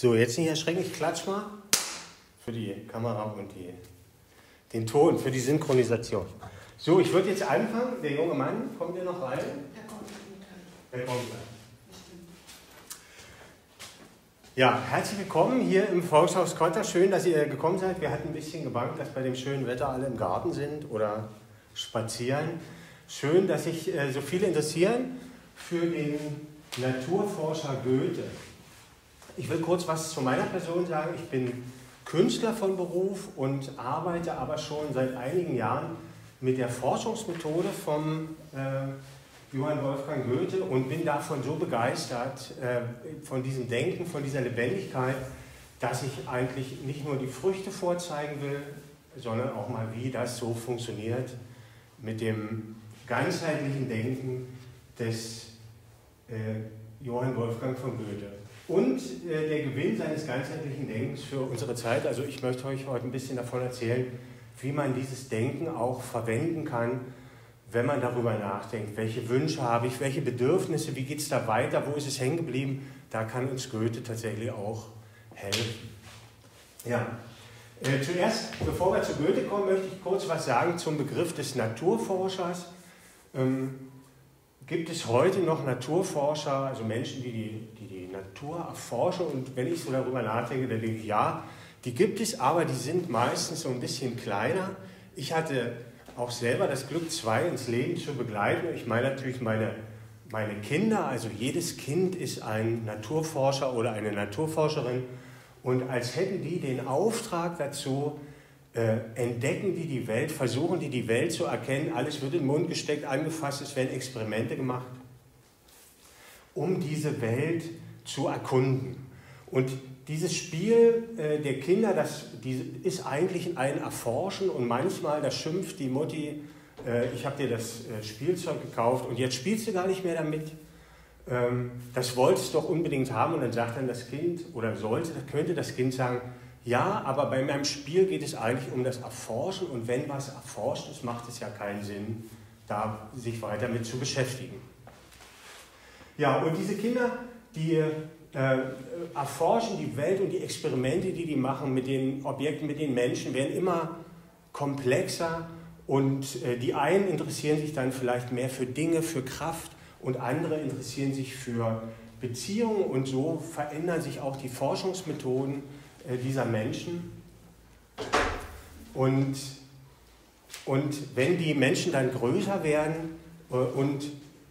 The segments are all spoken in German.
So, jetzt nicht erschrecken, ich klatsch mal für die Kamera und die, den Ton, für die Synchronisation. So, ich würde jetzt anfangen. Der junge Mann, kommt der noch rein? Er kommt. Der kommt gleich. Ja, herzlich willkommen hier im Volkshaus Kotter. Schön, dass ihr gekommen seid. Wir hatten ein bisschen gebankt, dass bei dem schönen Wetter alle im Garten sind oder spazieren. Schön, dass sich äh, so viele interessieren für den Naturforscher Goethe. Ich will kurz was zu meiner Person sagen. Ich bin Künstler von Beruf und arbeite aber schon seit einigen Jahren mit der Forschungsmethode vom äh, Johann Wolfgang Goethe und bin davon so begeistert, äh, von diesem Denken, von dieser Lebendigkeit, dass ich eigentlich nicht nur die Früchte vorzeigen will, sondern auch mal, wie das so funktioniert mit dem ganzheitlichen Denken des äh, Johann Wolfgang von Goethe. Und äh, der Gewinn seines ganzheitlichen Denkens für unsere Zeit. Also ich möchte euch heute ein bisschen davon erzählen, wie man dieses Denken auch verwenden kann, wenn man darüber nachdenkt, welche Wünsche habe ich, welche Bedürfnisse, wie geht es da weiter, wo ist es hängen geblieben, da kann uns Goethe tatsächlich auch helfen. Ja, äh, zuerst, bevor wir zu Goethe kommen, möchte ich kurz was sagen zum Begriff des Naturforschers. Ähm, gibt es heute noch Naturforscher, also Menschen, die die, Natur erforschen? Und wenn ich so darüber nachdenke, dann denke ich, ja, die gibt es, aber die sind meistens so ein bisschen kleiner. Ich hatte auch selber das Glück, zwei ins Leben zu begleiten. Ich meine natürlich meine, meine Kinder, also jedes Kind ist ein Naturforscher oder eine Naturforscherin. Und als hätten die den Auftrag dazu, äh, entdecken die die Welt, versuchen die die Welt zu erkennen, alles wird in den Mund gesteckt, angefasst, es werden Experimente gemacht, um diese Welt zu erkunden. Und dieses Spiel äh, der Kinder, das die ist eigentlich ein Erforschen und manchmal, da schimpft die Mutti, äh, ich habe dir das äh, Spielzeug gekauft und jetzt spielst du gar nicht mehr damit. Ähm, das wolltest du doch unbedingt haben und dann sagt dann das Kind oder sollte, könnte das Kind sagen, ja, aber bei meinem Spiel geht es eigentlich um das Erforschen und wenn was erforscht ist, macht es ja keinen Sinn, da sich weiter mit zu beschäftigen. Ja, und diese Kinder, die äh, erforschen die Welt und die Experimente, die die machen mit den Objekten, mit den Menschen, werden immer komplexer und äh, die einen interessieren sich dann vielleicht mehr für Dinge, für Kraft und andere interessieren sich für Beziehungen und so verändern sich auch die Forschungsmethoden äh, dieser Menschen. Und, und wenn die Menschen dann größer werden äh, und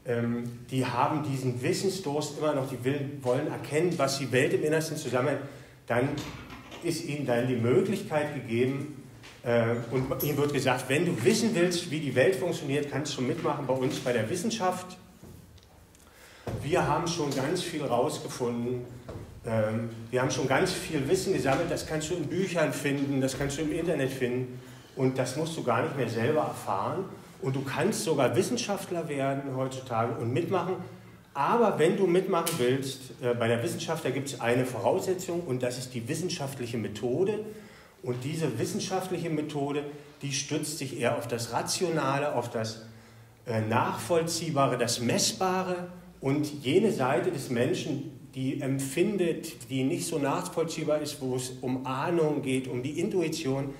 ähm, die haben diesen Wissensdurst immer noch, die will, wollen erkennen, was die Welt im Innersten zusammen, dann ist ihnen dann die Möglichkeit gegeben, äh, und ihnen wird gesagt, wenn du wissen willst, wie die Welt funktioniert, kannst du mitmachen bei uns bei der Wissenschaft. Wir haben schon ganz viel rausgefunden. Ähm, wir haben schon ganz viel Wissen gesammelt. Das kannst du in Büchern finden, das kannst du im Internet finden. Und das musst du gar nicht mehr selber erfahren. Und du kannst sogar Wissenschaftler werden heutzutage und mitmachen. Aber wenn du mitmachen willst, äh, bei der Wissenschaft, da gibt es eine Voraussetzung und das ist die wissenschaftliche Methode. Und diese wissenschaftliche Methode, die stützt sich eher auf das Rationale, auf das äh, Nachvollziehbare, das Messbare und jene Seite des Menschen, die empfindet, die nicht so nachvollziehbar ist, wo es um Ahnung geht, um die Intuition,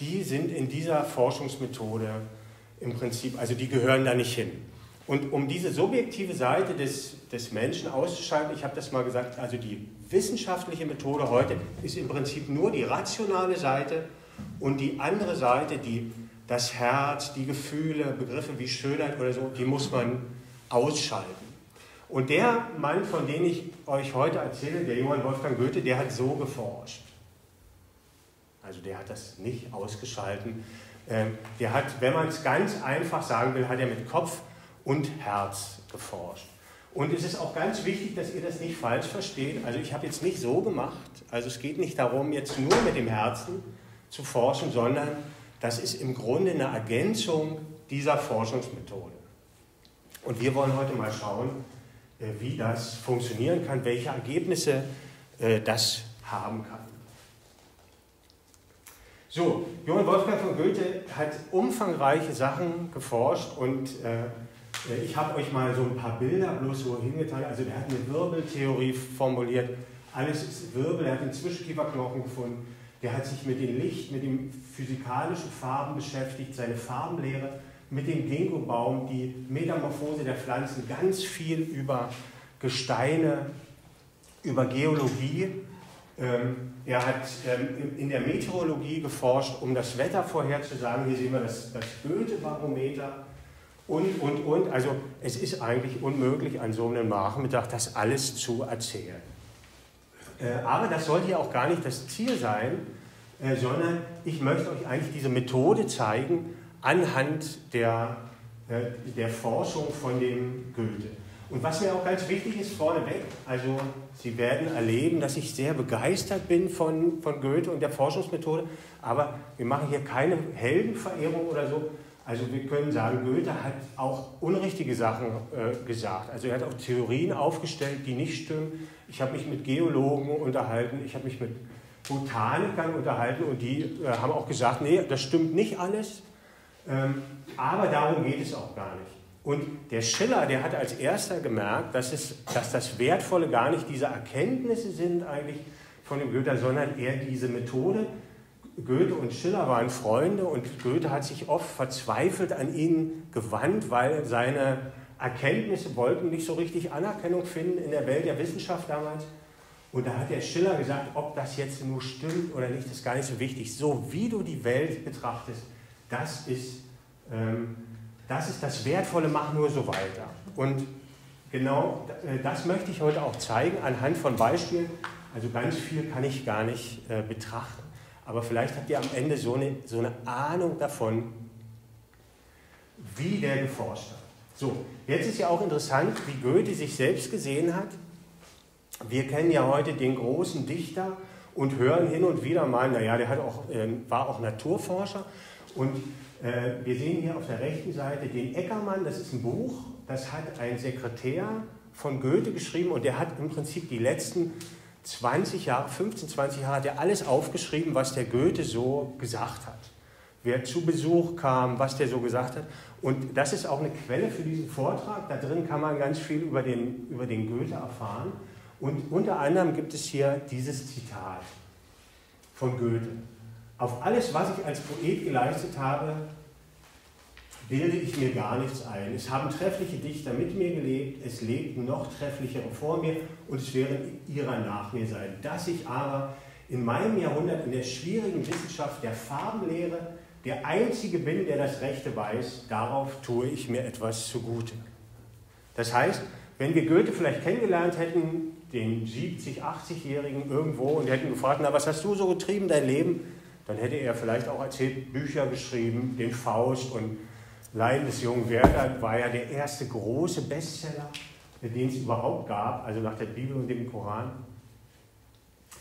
die sind in dieser Forschungsmethode im Prinzip, also die gehören da nicht hin. Und um diese subjektive Seite des, des Menschen auszuschalten, ich habe das mal gesagt, also die wissenschaftliche Methode heute ist im Prinzip nur die rationale Seite und die andere Seite, die, das Herz, die Gefühle, Begriffe wie Schönheit oder so, die muss man ausschalten. Und der Mann, von dem ich euch heute erzähle, der Johann Wolfgang Goethe, der hat so geforscht. Also der hat das nicht ausgeschalten. Ähm, der hat, wenn man es ganz einfach sagen will, hat er mit Kopf und Herz geforscht. Und es ist auch ganz wichtig, dass ihr das nicht falsch versteht. Also ich habe jetzt nicht so gemacht. Also es geht nicht darum, jetzt nur mit dem Herzen zu forschen, sondern das ist im Grunde eine Ergänzung dieser Forschungsmethode. Und wir wollen heute mal schauen, äh, wie das funktionieren kann, welche Ergebnisse äh, das haben kann. So, Johann Wolfgang von Goethe hat umfangreiche Sachen geforscht und äh, ich habe euch mal so ein paar Bilder bloß so hingetan. Also der hat eine Wirbeltheorie formuliert, alles ist Wirbel, er hat den Zwischenkieferknochen gefunden, der hat sich mit dem Licht, mit den physikalischen Farben beschäftigt, seine Farbenlehre, mit dem Ginkgo-Baum, die Metamorphose der Pflanzen, ganz viel über Gesteine, über Geologie. Ähm, er hat ähm, in der Meteorologie geforscht, um das Wetter vorherzusagen. Hier sehen wir das, das Goethe-Barometer und, und, und. Also es ist eigentlich unmöglich, an so einem Nachmittag das alles zu erzählen. Äh, aber das soll hier auch gar nicht das Ziel sein, äh, sondern ich möchte euch eigentlich diese Methode zeigen anhand der, äh, der Forschung von dem Goethe. Und was mir auch ganz wichtig ist vorneweg, also Sie werden erleben, dass ich sehr begeistert bin von, von Goethe und der Forschungsmethode, aber wir machen hier keine Heldenverehrung oder so. Also wir können sagen, Goethe hat auch unrichtige Sachen äh, gesagt. Also er hat auch Theorien aufgestellt, die nicht stimmen. Ich habe mich mit Geologen unterhalten, ich habe mich mit Botanikern unterhalten und die äh, haben auch gesagt, nee, das stimmt nicht alles. Ähm, aber darum geht es auch gar nicht. Und der Schiller, der hat als erster gemerkt, dass, es, dass das Wertvolle gar nicht diese Erkenntnisse sind eigentlich von dem Goethe, sondern eher diese Methode. Goethe und Schiller waren Freunde und Goethe hat sich oft verzweifelt an ihn gewandt, weil seine Erkenntnisse wollten nicht so richtig Anerkennung finden in der Welt der Wissenschaft damals. Und da hat der Schiller gesagt, ob das jetzt nur stimmt oder nicht, ist gar nicht so wichtig. So wie du die Welt betrachtest, das ist ähm, das ist das Wertvolle, mach nur so weiter. Und genau äh, das möchte ich heute auch zeigen anhand von Beispielen. Also ganz viel kann ich gar nicht äh, betrachten. Aber vielleicht habt ihr am Ende so eine, so eine Ahnung davon, wie der geforscht hat. So, jetzt ist ja auch interessant, wie Goethe sich selbst gesehen hat. Wir kennen ja heute den großen Dichter und hören hin und wieder mal, naja, der hat auch, äh, war auch Naturforscher. Und wir sehen hier auf der rechten Seite den Eckermann, das ist ein Buch, das hat ein Sekretär von Goethe geschrieben und der hat im Prinzip die letzten 20 Jahre, 15, 20 Jahre, hat er alles aufgeschrieben, was der Goethe so gesagt hat. Wer zu Besuch kam, was der so gesagt hat. Und das ist auch eine Quelle für diesen Vortrag. Da drin kann man ganz viel über den, über den Goethe erfahren. Und unter anderem gibt es hier dieses Zitat von Goethe. Auf alles, was ich als Poet geleistet habe, bilde ich mir gar nichts ein. Es haben treffliche Dichter mit mir gelebt, es lebten noch trefflichere vor mir und es werden ihrer nach mir sein. Dass ich aber in meinem Jahrhundert in der schwierigen Wissenschaft der Farbenlehre der Einzige bin, der das Rechte weiß, darauf tue ich mir etwas zugute. Das heißt, wenn wir Goethe vielleicht kennengelernt hätten, den 70-, 80-Jährigen irgendwo, und hätten gefragt, na, was hast du so getrieben, dein Leben? Dann hätte er vielleicht auch erzählt, Bücher geschrieben, den Faust und Leiden des jungen Werther war ja der erste große Bestseller, den es überhaupt gab, also nach der Bibel und dem Koran.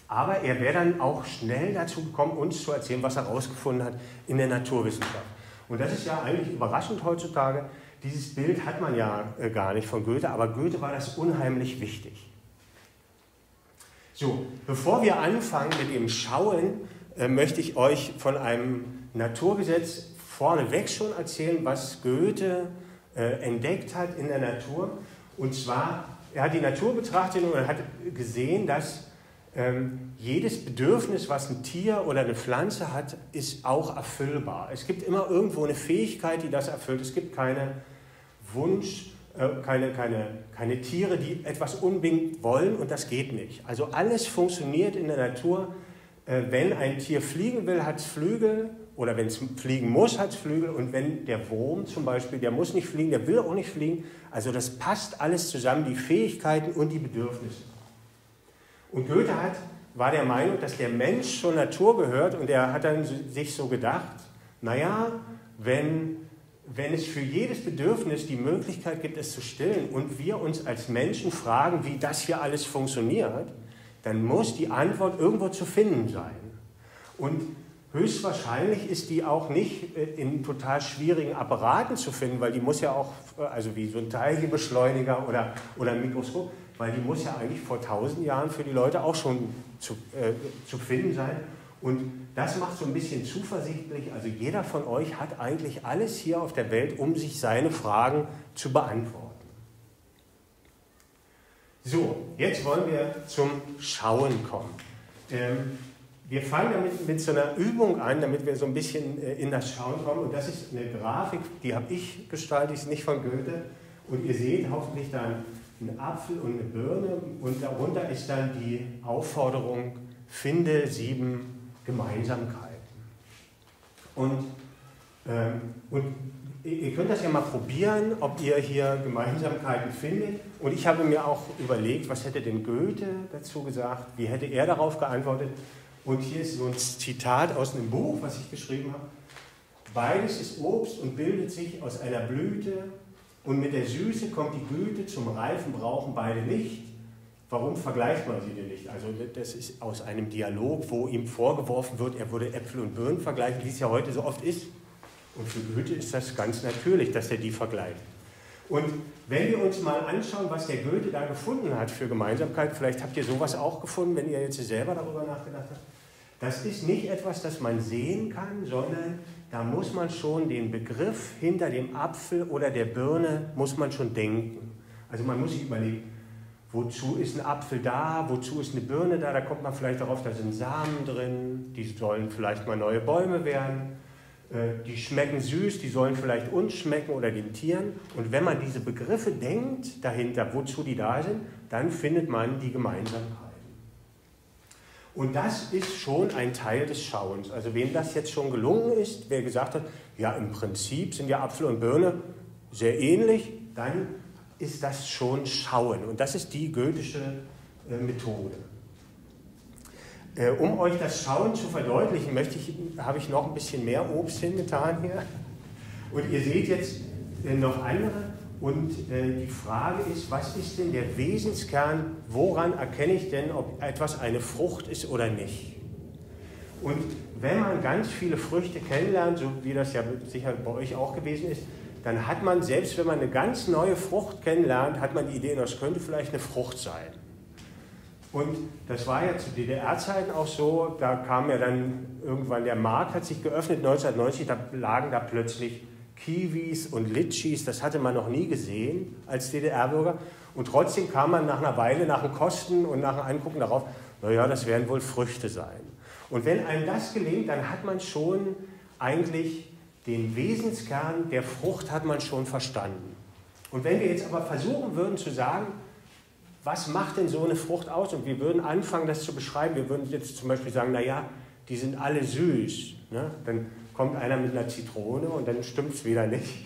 Aber er wäre dann auch schnell dazu gekommen, uns zu erzählen, was er herausgefunden hat in der Naturwissenschaft. Und das ist ja eigentlich überraschend heutzutage. Dieses Bild hat man ja äh, gar nicht von Goethe, aber Goethe war das unheimlich wichtig. So, bevor wir anfangen mit dem Schauen, äh, möchte ich euch von einem Naturgesetz vorneweg schon erzählen, was Goethe äh, entdeckt hat in der Natur. Und zwar, er hat die Natur betrachtet und hat gesehen, dass ähm, jedes Bedürfnis, was ein Tier oder eine Pflanze hat, ist auch erfüllbar. Es gibt immer irgendwo eine Fähigkeit, die das erfüllt. Es gibt keine Wunsch, äh, keine, keine, keine Tiere, die etwas unbedingt wollen und das geht nicht. Also alles funktioniert in der Natur äh, wenn ein Tier fliegen will, hat es Flügel oder wenn es fliegen muss, hat es Flügel und wenn der Wurm zum Beispiel, der muss nicht fliegen, der will auch nicht fliegen, also das passt alles zusammen, die Fähigkeiten und die Bedürfnisse. Und Goethe hat, war der Meinung, dass der Mensch zur Natur gehört und er hat dann sich so gedacht, naja, wenn, wenn es für jedes Bedürfnis die Möglichkeit gibt, es zu stillen und wir uns als Menschen fragen, wie das hier alles funktioniert, dann muss die Antwort irgendwo zu finden sein. Und höchstwahrscheinlich ist die auch nicht äh, in total schwierigen Apparaten zu finden, weil die muss ja auch, äh, also wie so ein Teilchenbeschleuniger oder, oder ein Mikroskop, weil die muss ja eigentlich vor tausend Jahren für die Leute auch schon zu, äh, zu finden sein. Und das macht so ein bisschen zuversichtlich. Also jeder von euch hat eigentlich alles hier auf der Welt, um sich seine Fragen zu beantworten. So, jetzt wollen wir zum Schauen kommen. Ähm, wir fangen damit mit so einer Übung an, damit wir so ein bisschen äh, in das Schauen kommen. Und das ist eine Grafik, die habe ich gestaltet, ist nicht von Goethe. Und ihr seht hoffentlich dann einen Apfel und eine Birne. Und darunter ist dann die Aufforderung, finde sieben Gemeinsamkeiten. Und, ähm, und ihr könnt das ja mal probieren, ob ihr hier Gemeinsamkeiten findet. Und ich habe mir auch überlegt, was hätte denn Goethe dazu gesagt? Wie hätte er darauf geantwortet? Und hier ist so ein Zitat aus einem Buch, was ich geschrieben habe. Beides ist Obst und bildet sich aus einer Blüte. Und mit der Süße kommt die Güte, zum Reifen brauchen beide nicht. Warum vergleicht man sie denn nicht? Also das ist aus einem Dialog, wo ihm vorgeworfen wird, er würde Äpfel und Birnen vergleichen, wie es ja heute so oft ist. Und für Goethe ist das ganz natürlich, dass er die vergleicht. Und wenn wir uns mal anschauen, was der Goethe da gefunden hat für Gemeinsamkeit, vielleicht habt ihr sowas auch gefunden, wenn ihr jetzt selber darüber nachgedacht habt. Das ist nicht etwas, das man sehen kann, sondern da muss man schon den Begriff hinter dem Apfel oder der Birne, muss man schon denken. Also man muss sich überlegen, wozu ist ein Apfel da, wozu ist eine Birne da, da kommt man vielleicht darauf, da sind Samen drin, die sollen vielleicht mal neue Bäume werden. Äh, die schmecken süß, die sollen vielleicht uns schmecken oder den Tieren. Und wenn man diese Begriffe denkt dahinter, wozu die da sind, dann findet man die Gemeinsamkeiten. Und das ist schon ein Teil des Schauens. Also wem das jetzt schon gelungen ist, wer gesagt hat, ja im Prinzip sind ja Apfel und Birne sehr ähnlich, dann ist das schon Schauen. Und das ist die goethische äh, Methode. Äh, um euch das Schauen zu verdeutlichen, möchte ich, habe ich noch ein bisschen mehr Obst hingetan hier. Und ihr seht jetzt äh, noch andere. Und äh, die Frage ist, was ist denn der Wesenskern? Woran erkenne ich denn, ob etwas eine Frucht ist oder nicht? Und wenn man ganz viele Früchte kennenlernt, so wie das ja sicher bei euch auch gewesen ist, dann hat man, selbst wenn man eine ganz neue Frucht kennenlernt, hat man die Idee, das könnte vielleicht eine Frucht sein. Und das war ja zu DDR-Zeiten auch so, da kam ja dann irgendwann, der Markt hat sich geöffnet, 1990, da lagen da plötzlich Kiwis und Litschis, das hatte man noch nie gesehen als DDR-Bürger. Und trotzdem kam man nach einer Weile, nach dem Kosten und nach dem Angucken darauf, naja, das werden wohl Früchte sein. Und wenn einem das gelingt, dann hat man schon eigentlich den Wesenskern der Frucht hat man schon verstanden. Und wenn wir jetzt aber versuchen würden zu sagen, was macht denn so eine Frucht aus? Und wir würden anfangen, das zu beschreiben. Wir würden jetzt zum Beispiel sagen, naja, die sind alle süß. Ne? Dann kommt einer mit einer Zitrone und dann stimmt es wieder nicht.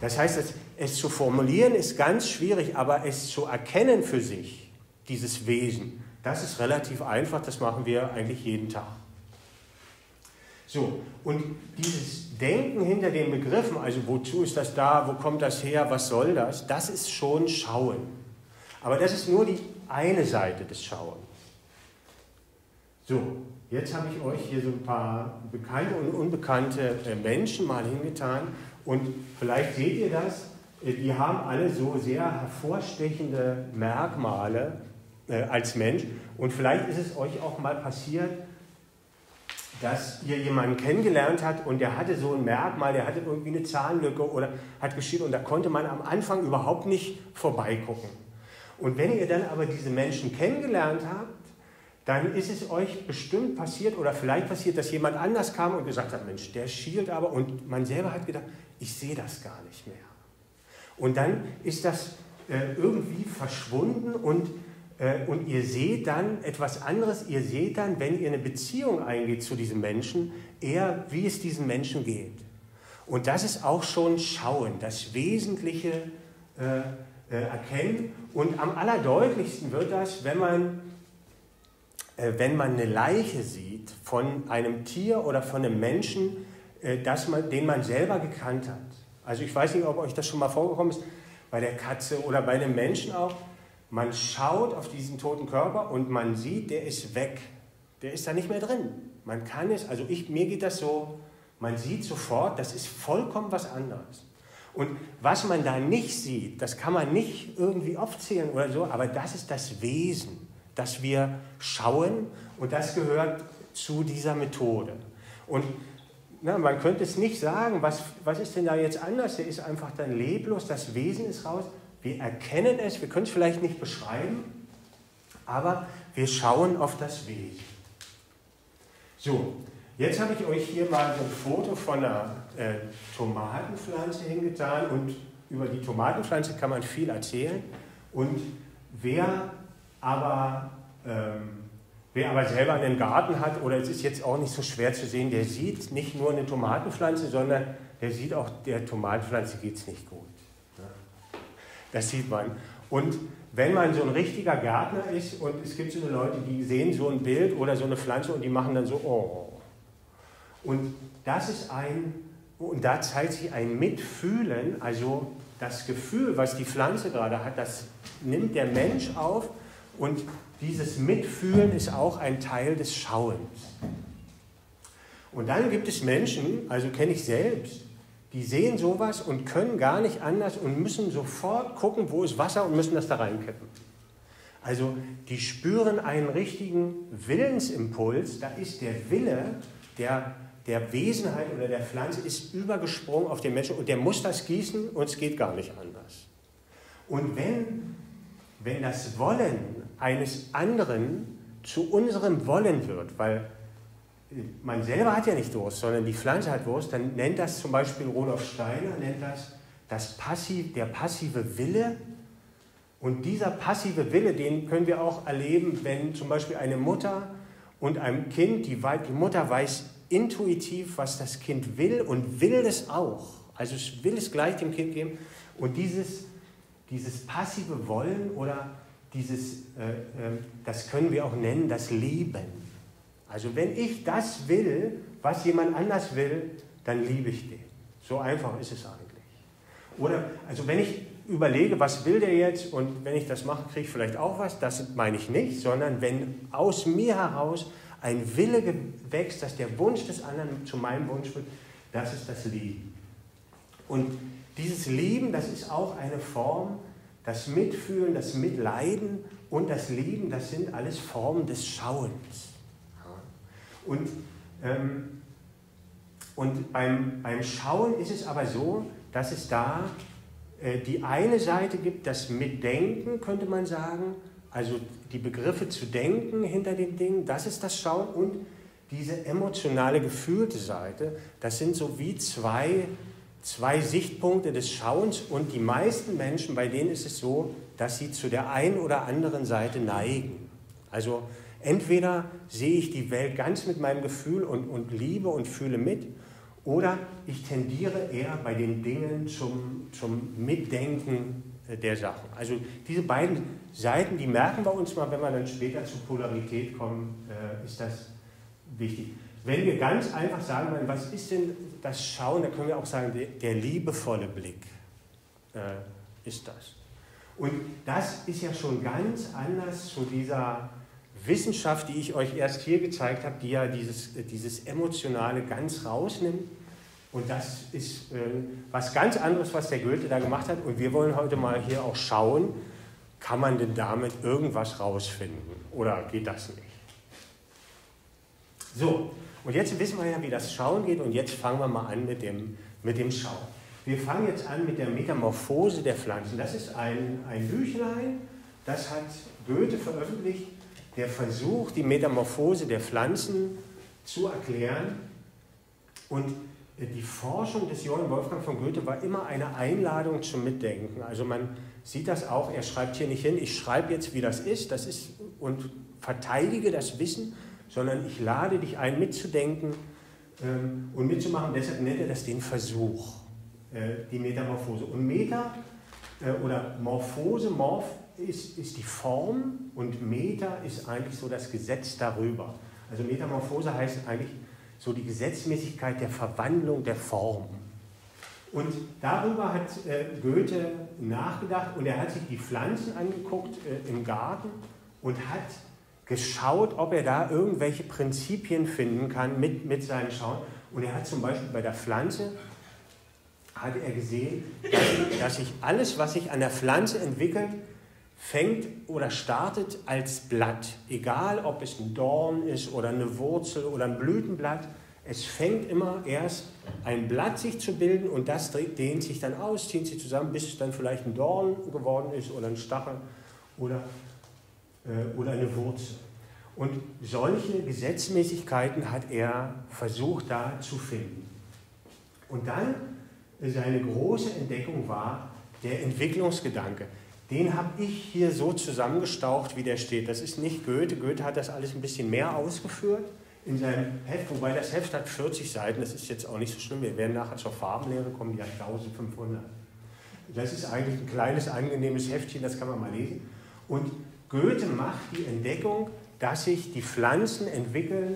Das heißt, es, es zu formulieren ist ganz schwierig, aber es zu erkennen für sich, dieses Wesen, das ist relativ einfach, das machen wir eigentlich jeden Tag. So, und dieses Denken hinter den Begriffen, also wozu ist das da, wo kommt das her, was soll das, das ist schon Schauen. Aber das ist nur die eine Seite des Schauens. So, jetzt habe ich euch hier so ein paar bekannte und unbekannte äh, Menschen mal hingetan und vielleicht seht ihr das, äh, die haben alle so sehr hervorstechende Merkmale äh, als Mensch und vielleicht ist es euch auch mal passiert, dass ihr jemanden kennengelernt habt und der hatte so ein Merkmal, der hatte irgendwie eine Zahnlücke oder hat geschrieben und da konnte man am Anfang überhaupt nicht vorbeigucken. Und wenn ihr dann aber diese Menschen kennengelernt habt, dann ist es euch bestimmt passiert oder vielleicht passiert, dass jemand anders kam und gesagt hat, Mensch, der schielt aber und man selber hat gedacht, ich sehe das gar nicht mehr. Und dann ist das äh, irgendwie verschwunden und, äh, und ihr seht dann etwas anderes. Ihr seht dann, wenn ihr eine Beziehung eingeht zu diesem Menschen, eher, wie es diesem Menschen geht. Und das ist auch schon Schauen, das Wesentliche äh, äh, erkennen. Und am allerdeutlichsten wird das, wenn man, wenn man eine Leiche sieht von einem Tier oder von einem Menschen, äh, das man, den man selber gekannt hat. Also ich weiß nicht, ob euch das schon mal vorgekommen ist, bei der Katze oder bei einem Menschen auch. Man schaut auf diesen toten Körper und man sieht, der ist weg. Der ist da nicht mehr drin. Man kann es, also ich, mir geht das so, man sieht sofort, das ist vollkommen was anderes. Und was man da nicht sieht, das kann man nicht irgendwie aufzählen oder so, aber das ist das Wesen, das wir schauen und das gehört zu dieser Methode. Und na, man könnte es nicht sagen, was, was ist denn da jetzt anders? Der ist einfach dann leblos, das Wesen ist raus. wir erkennen es, wir können es vielleicht nicht beschreiben, aber wir schauen auf das Wesen. So, jetzt habe ich euch hier mal ein Foto von einer äh, Tomatenpflanze hingetan und über die Tomatenpflanze kann man viel erzählen. Und wer aber, ähm, wer aber selber einen Garten hat, oder es ist jetzt auch nicht so schwer zu sehen, der sieht nicht nur eine Tomatenpflanze, sondern der sieht auch, der Tomatenpflanze geht es nicht gut. Das sieht man. Und wenn man so ein richtiger Gärtner ist und es gibt so Leute, die sehen so ein Bild oder so eine Pflanze und die machen dann so, oh. Und das ist ein, und da zeigt sich ein Mitfühlen, also das Gefühl, was die Pflanze gerade hat, das nimmt der Mensch auf und dieses Mitfühlen ist auch ein Teil des Schauens. Und dann gibt es Menschen, also kenne ich selbst, die sehen sowas und können gar nicht anders und müssen sofort gucken, wo ist Wasser und müssen das da reinkippen. Also die spüren einen richtigen Willensimpuls, da ist der Wille der, der Wesenheit oder der Pflanze ist übergesprungen auf den Menschen und der muss das gießen und es geht gar nicht anders. Und wenn, wenn das Wollen eines anderen zu unserem Wollen wird, weil man selber hat ja nicht Durst, sondern die Pflanze hat Durst, dann nennt das zum Beispiel Rudolf Steiner, nennt das, das Passiv, der passive Wille. Und dieser passive Wille, den können wir auch erleben, wenn zum Beispiel eine Mutter und ein Kind, die, die Mutter weiß intuitiv, was das Kind will und will es auch. Also es will es gleich dem Kind geben. Und dieses, dieses passive Wollen oder dieses, äh, äh, das können wir auch nennen, das Leben. Also wenn ich das will, was jemand anders will, dann liebe ich den. So einfach ist es eigentlich. Oder also wenn ich überlege, was will der jetzt und wenn ich das mache, kriege ich vielleicht auch was, das meine ich nicht, sondern wenn aus mir heraus ein Wille wächst, dass der Wunsch des anderen zu meinem Wunsch wird, das ist das Lieben. Und dieses Lieben, das ist auch eine Form, das Mitfühlen, das Mitleiden und das Lieben, das sind alles Formen des Schauens. Und, ähm, und beim, beim Schauen ist es aber so, dass es da äh, die eine Seite gibt, das Mitdenken, könnte man sagen, also die Begriffe zu denken hinter den Dingen, das ist das Schauen und diese emotionale, gefühlte Seite, das sind so wie zwei, zwei Sichtpunkte des Schauens und die meisten Menschen, bei denen ist es so, dass sie zu der einen oder anderen Seite neigen. Also Entweder sehe ich die Welt ganz mit meinem Gefühl und, und liebe und fühle mit, oder ich tendiere eher bei den Dingen zum, zum Mitdenken der Sachen. Also diese beiden Seiten, die merken wir uns mal, wenn wir dann später zur Polarität kommen, äh, ist das wichtig. Wenn wir ganz einfach sagen wollen, was ist denn das Schauen, dann können wir auch sagen, der, der liebevolle Blick äh, ist das. Und das ist ja schon ganz anders zu dieser Wissenschaft, die ich euch erst hier gezeigt habe, die ja dieses, dieses Emotionale ganz rausnimmt. Und das ist äh, was ganz anderes, was der Goethe da gemacht hat. Und wir wollen heute mal hier auch schauen, kann man denn damit irgendwas rausfinden oder geht das nicht? So, und jetzt wissen wir ja, wie das Schauen geht und jetzt fangen wir mal an mit dem, mit dem Schauen. Wir fangen jetzt an mit der Metamorphose der Pflanzen. Das ist ein, ein Büchlein, das hat Goethe veröffentlicht der Versuch, die Metamorphose der Pflanzen zu erklären. Und die Forschung des Johann Wolfgang von Goethe war immer eine Einladung zum Mitdenken. Also man sieht das auch, er schreibt hier nicht hin, ich schreibe jetzt, wie das ist, das ist und verteidige das Wissen, sondern ich lade dich ein, mitzudenken ähm, und mitzumachen. Deshalb nennt er das den Versuch, äh, die Metamorphose. Und Meta äh, oder Morphose, Morph ist, ist die Form und Meta ist eigentlich so das Gesetz darüber. Also Metamorphose heißt eigentlich so die Gesetzmäßigkeit der Verwandlung der Form. Und darüber hat äh, Goethe nachgedacht und er hat sich die Pflanzen angeguckt äh, im Garten und hat geschaut, ob er da irgendwelche Prinzipien finden kann mit, mit seinem Schauen. Und er hat zum Beispiel bei der Pflanze, hat er gesehen, dass, sich alles, was sich an der Pflanze entwickelt, fängt oder startet als Blatt, egal ob es ein Dorn ist oder eine Wurzel oder ein Blütenblatt, Es fängt immer erst ein Blatt sich zu bilden und das dehnt sich dann aus, zieht sich zusammen, bis es dann vielleicht ein Dorn geworden ist oder ein Stachel oder, oder eine Wurzel. Und solche Gesetzmäßigkeiten hat er versucht da zu finden. Und dann seine große Entdeckung war der Entwicklungsgedanke. Den habe ich hier so zusammengestaucht, wie der steht. Das ist nicht Goethe. Goethe hat das alles ein bisschen mehr ausgeführt in seinem Heft, wobei das Heft hat 40 Seiten. Das ist jetzt auch nicht so schlimm. Wir werden nachher zur Farbenlehre kommen, die hat 1500. Das ist eigentlich ein kleines, angenehmes Heftchen, das kann man mal lesen. Und Goethe macht die Entdeckung, dass sich die Pflanzen entwickeln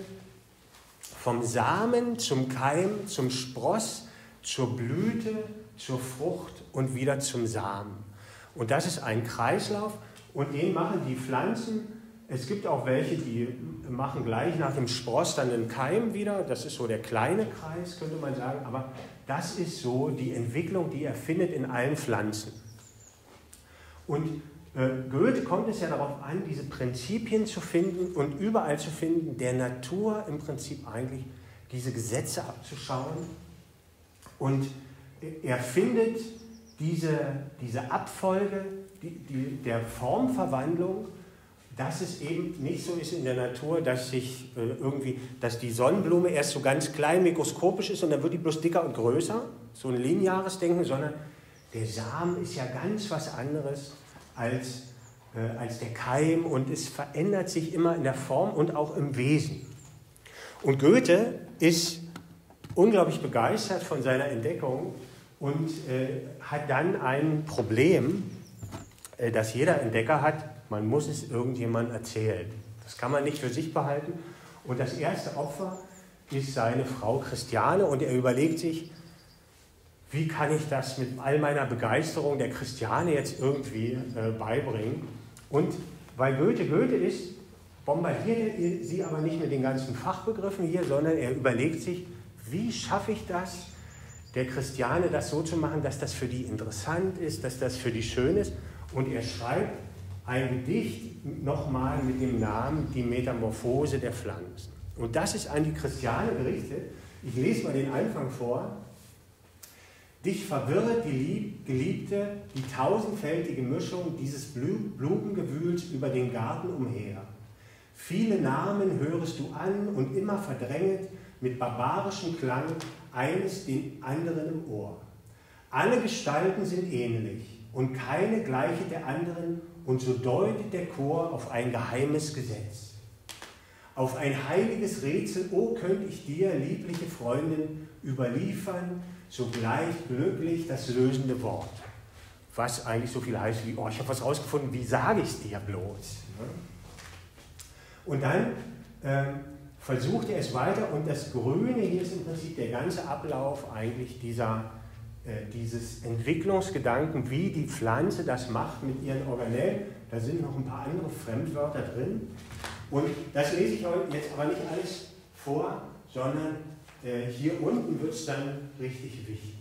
vom Samen zum Keim, zum Spross, zur Blüte, zur Frucht und wieder zum Samen. Und das ist ein Kreislauf und den machen die Pflanzen. Es gibt auch welche, die machen gleich nach dem Spross dann einen Keim wieder. Das ist so der kleine Kreis, könnte man sagen. Aber das ist so die Entwicklung, die er findet in allen Pflanzen. Und Goethe kommt es ja darauf an, diese Prinzipien zu finden und überall zu finden, der Natur im Prinzip eigentlich diese Gesetze abzuschauen. Und er findet diese, diese Abfolge die, die, der Formverwandlung, dass es eben nicht so ist in der Natur, dass sich äh, irgendwie, dass die Sonnenblume erst so ganz klein mikroskopisch ist und dann wird die bloß dicker und größer, so ein lineares Denken, sondern der Samen ist ja ganz was anderes als, äh, als der Keim und es verändert sich immer in der Form und auch im Wesen. Und Goethe ist unglaublich begeistert von seiner Entdeckung und äh, hat dann ein Problem, äh, das jeder Entdecker hat, man muss es irgendjemandem erzählen. Das kann man nicht für sich behalten. Und das erste Opfer ist seine Frau Christiane und er überlegt sich, wie kann ich das mit all meiner Begeisterung der Christiane jetzt irgendwie äh, beibringen? Und weil Goethe Goethe ist, bombardiert er sie aber nicht mit den ganzen Fachbegriffen hier, sondern er überlegt sich, wie schaffe ich das, der Christiane das so zu machen, dass das für die interessant ist, dass das für die schön ist. Und er schreibt ein Gedicht nochmal mit dem Namen Die Metamorphose der Pflanzen. Und das ist an die Christiane gerichtet. Ich lese mal den Anfang vor. Dich verwirret, die Geliebte, die tausendfältige Mischung dieses Blumengewühls über den Garten umher. Viele Namen hörest du an und immer verdränget mit barbarischem Klang eines den anderen im Ohr. Alle Gestalten sind ähnlich und keine gleiche der anderen und so deutet der Chor auf ein geheimes Gesetz. Auf ein heiliges Rätsel, o oh, könnte ich dir, liebliche Freundin, überliefern, sogleich glücklich das lösende Wort. Was eigentlich so viel heißt wie, oh, ich habe was rausgefunden, wie sage ich es dir bloß? Und dann ähm, versucht er es weiter und das Grüne hier ist im Prinzip der ganze Ablauf eigentlich dieser, äh, dieses Entwicklungsgedanken, wie die Pflanze das macht mit ihren Organellen. Da sind noch ein paar andere Fremdwörter drin. Und das lese ich euch jetzt aber nicht alles vor, sondern hier unten wird es dann richtig wichtig.